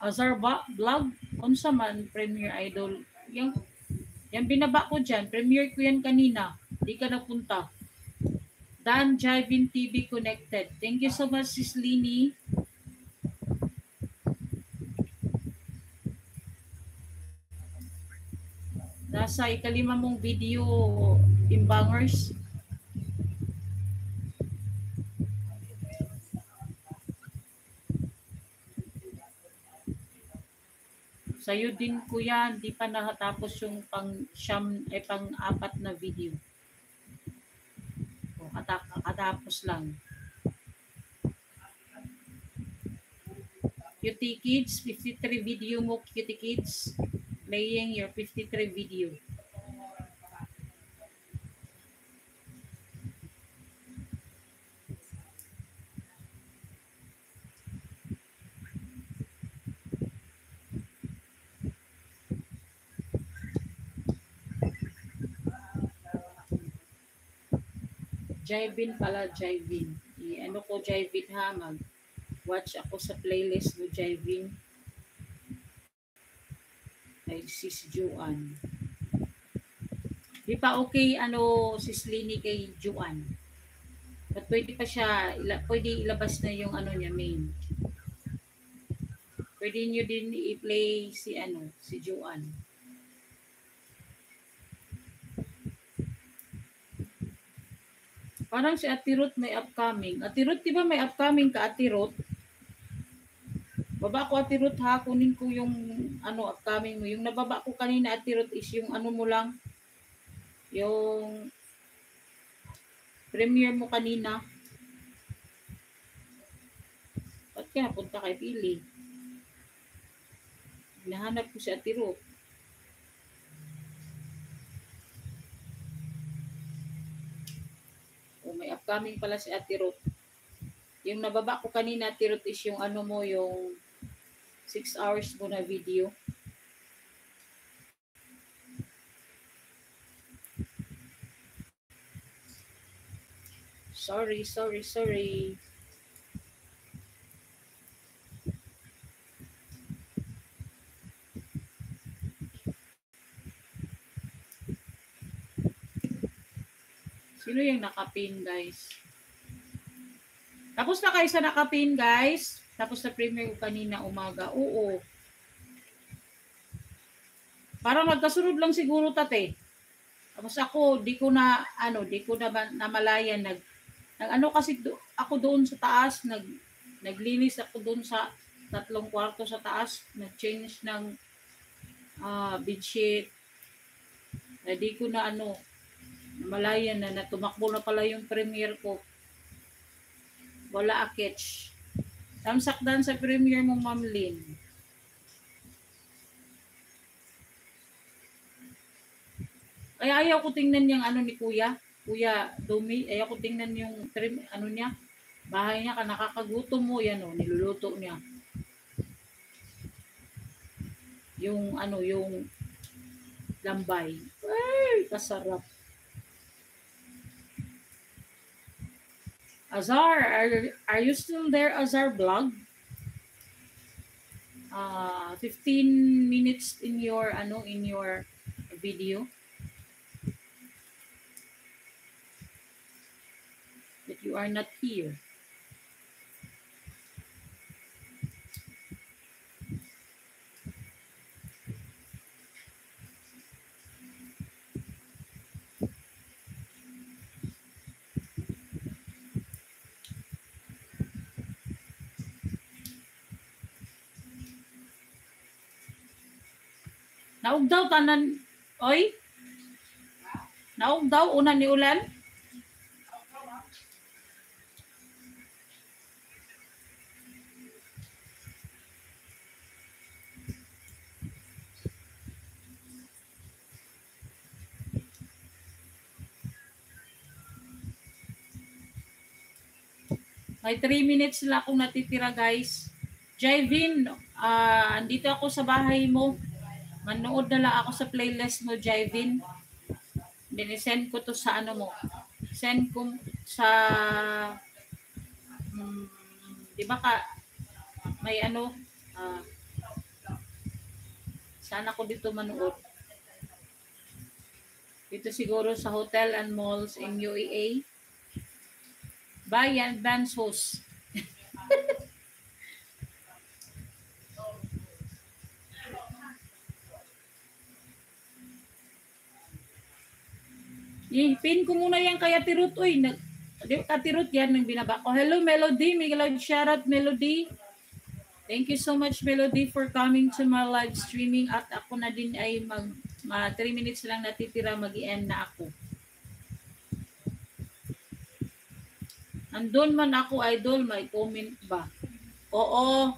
Azar vlog? Unsa man Premier Idol? Yung yung binaba ko diyan premiere ko yan kanina. Di ka napunta. Dan Jivin TV connected. Thank you so much Sis Lini. Nasa ikalima mong video imbangers Sa'yo din kuya, hindi pa nakatapos yung pang siyam, eh, pang apat na video. O, kata- katapos lang. Cutie Kids, 53 video mo, Cutie Kids. Playing your 53 video. Jivin pala, Jivin. I, ano ko, Jivin ha, mag watch ako sa playlist mo, Jivin. Ay, sis Juan. Di pa okay, ano, sis Lini kay Juan. But pwede pa siya, ila, pwede ilabas na yung ano niya, main. Pwede nyo din i-play si ano, si Juan. Parang si Ate Ruth may upcoming. Ate Ruth, di ba may upcoming ka, Ate Ruth? Baba ko, Ate Ruth, ha? Kunin ko yung ano, upcoming mo. Yung nababa ko kanina, Ate Ruth, is yung ano mo lang. Yung premiere mo kanina. Ba't kaya punta kay Pili? Hinahanap ko si Ate Ruth. May upcoming pala si Ate Ruth. Yung nababa ko kanina, Ate Ruth, is yung ano mo, yung 6 hours mo na video. Sorry, sorry, sorry. Sino yung nakapin, guys? Tapos na kayo sa nakapin, guys. Tapos na premiere kanina umaga. Oo. Parang magkasunod lang siguro tate. Tapos ako, di ko na, ano, di ko na namalayan. Nag, nag ano kasi do, ako doon sa taas, nag, naglinis ako doon sa tatlong kwarto sa taas. Nag-change ng ah bedsheet. Na di ko na ano, Malaya na, natumakbo na pala yung premiere ko. Wala akitch. Tamsak dan sa premiere mo, Ma'am Lynn. Kaya ayaw ko tingnan yung ano ni Kuya. Kuya Dumi, ayaw ko tingnan yung trim, ano niya. Bahay niya, nakakagutom mo. Yan o, niluluto niya. Yung ano, yung lambay. Ay, kasarap. Azar, are, are you still there, Azar Vlog? Uh, 15 minutes in your, ano, in your video. That you are not here. Naog daw tanan, oy? Naog daw una ni ulan? May 3 minutes lang akong natitira guys. Jivin, ah andito ako sa bahay mo. Manood na lang ako sa playlist mo, Jivin. Dinisend ko to sa ano mo. Send ko sa... Hmm, di ba ka... May ano... ah, sana ko dito manood. Dito siguro sa hotel and malls in UEA. Bayan, Vans Host. I-pin ko muna yan kay Ate Ruth. Uy, nag, Ruth yan nang binaba ko. Hello, Melody. May loud shout out, Melody. Thank you so much, Melody, for coming to my live streaming. At ako na din ay mag, ma 3 minutes lang natitira, mag end na ako. Andun man ako, idol, may comment ba? Oo.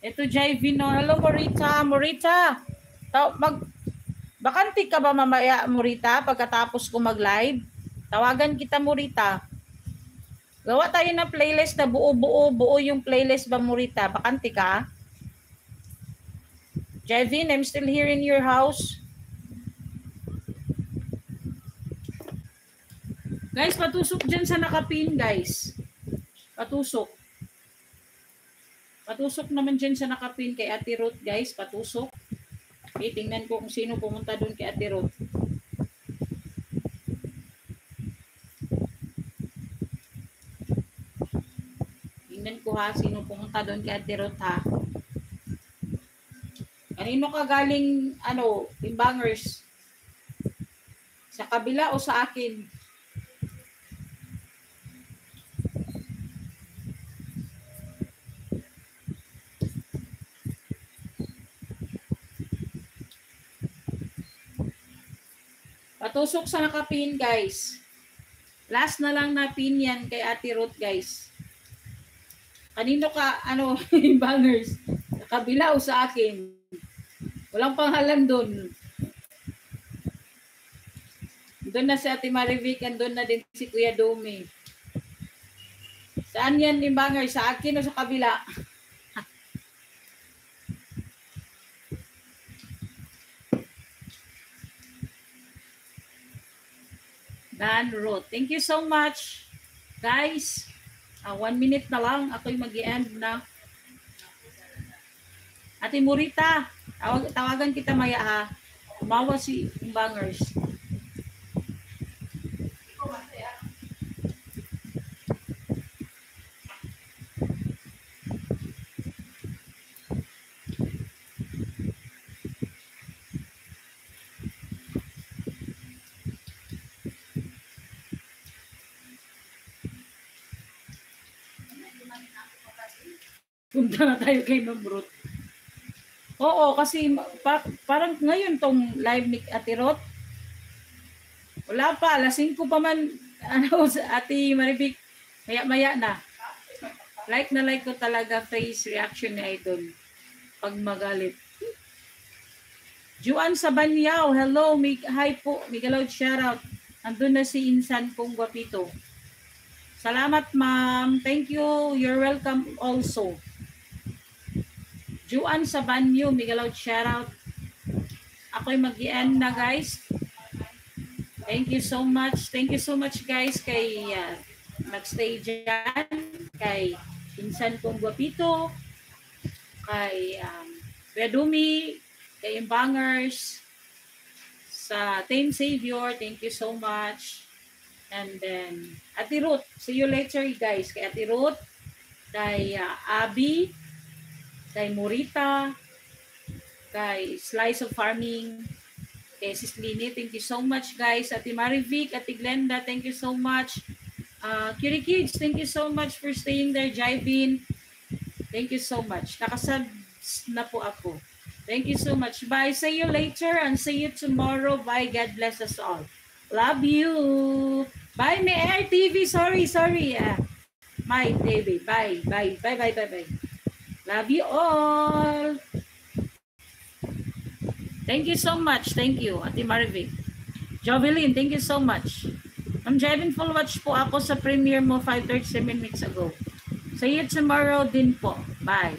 Ito, Jivino. Hello, Morita. Morita, taw- mag, bakanti ka ba mamaya, Morita, pagkatapos ko mag-live? Tawagan kita, Morita. Gawa tayo ng playlist na buo-buo, buo yung playlist ba, Morita? Bakanti ka? Jivin, I'm still here in your house. Guys, patusok dyan sa nakapin, guys. Patusok. Patusok naman dyan sa nakapin kay Ate Ruth, guys. Patusok. Okay, tingnan ko kung sino pumunta doon kay Ate Ruth. Tingnan ko ha, sino pumunta doon kay Ate Ruth ha. Kanino ka galing, ano, timbangers? Sa kabila o sa akin? Patusok sa nakapin, guys. Last na lang na pin yan kay Ate Ruth, guys. Kanino ka, ano, bangers? Sa kabila o sa akin? Walang pangalan doon. Doon na si Ate Marivic, doon na din si Kuya Domi. Saan yan yung banger? Sa akin o sa kabila? Dan Roth. Thank you so much, guys. Ah, one minute na lang. Ako'y mag end na. Ate Murita, tawag, tawagan kita maya ha. Umawa si Bangers. Punta na tayo kay Ma'am Ruth. Oo, kasi pa, parang ngayon tong live ni Ate Ruth. Wala pa, alas 5 pa man, ano, Ate Maribik, maya-maya na. Like na like ko talaga face reaction ni Idol. pag magalit. Juan Sabanyaw, hello, mig hi po, Miguel shoutout. Andun na si Insan kong gwapito. Salamat ma'am, thank you, you're welcome also. Juan Sabanyo, Miguel shoutout. Ako'y mag na guys. Thank you so much. Thank you so much guys kay uh, nagstay dyan, kay Insan kong gwapito, kay um, Redumi, kay Imbangers, sa Team Savior, thank you so much. And then, Ate Ruth, see you later guys. Kay Ate Ruth, kay uh, Abby, kay Morita, kay Slice of Farming, kay Sis thank you so much guys. Ate Marivic, Ate Glenda, thank you so much. Uh, Curie Kids, thank you so much for staying there. Jivin, thank you so much. Nakasubs na po ako. Thank you so much. Bye. See you later and see you tomorrow. Bye. God bless us all. Love you. Bye, may Air TV. Sorry, sorry. Ah, my TV. Bye. Bye. Bye, bye, bye, bye. Love you all. Thank you so much. Thank you, Ate Marvic. Jovelyn, thank you so much. Ma'am Jevin, full watch po ako sa premiere mo 5.37 minutes ago. See you tomorrow din po. Bye.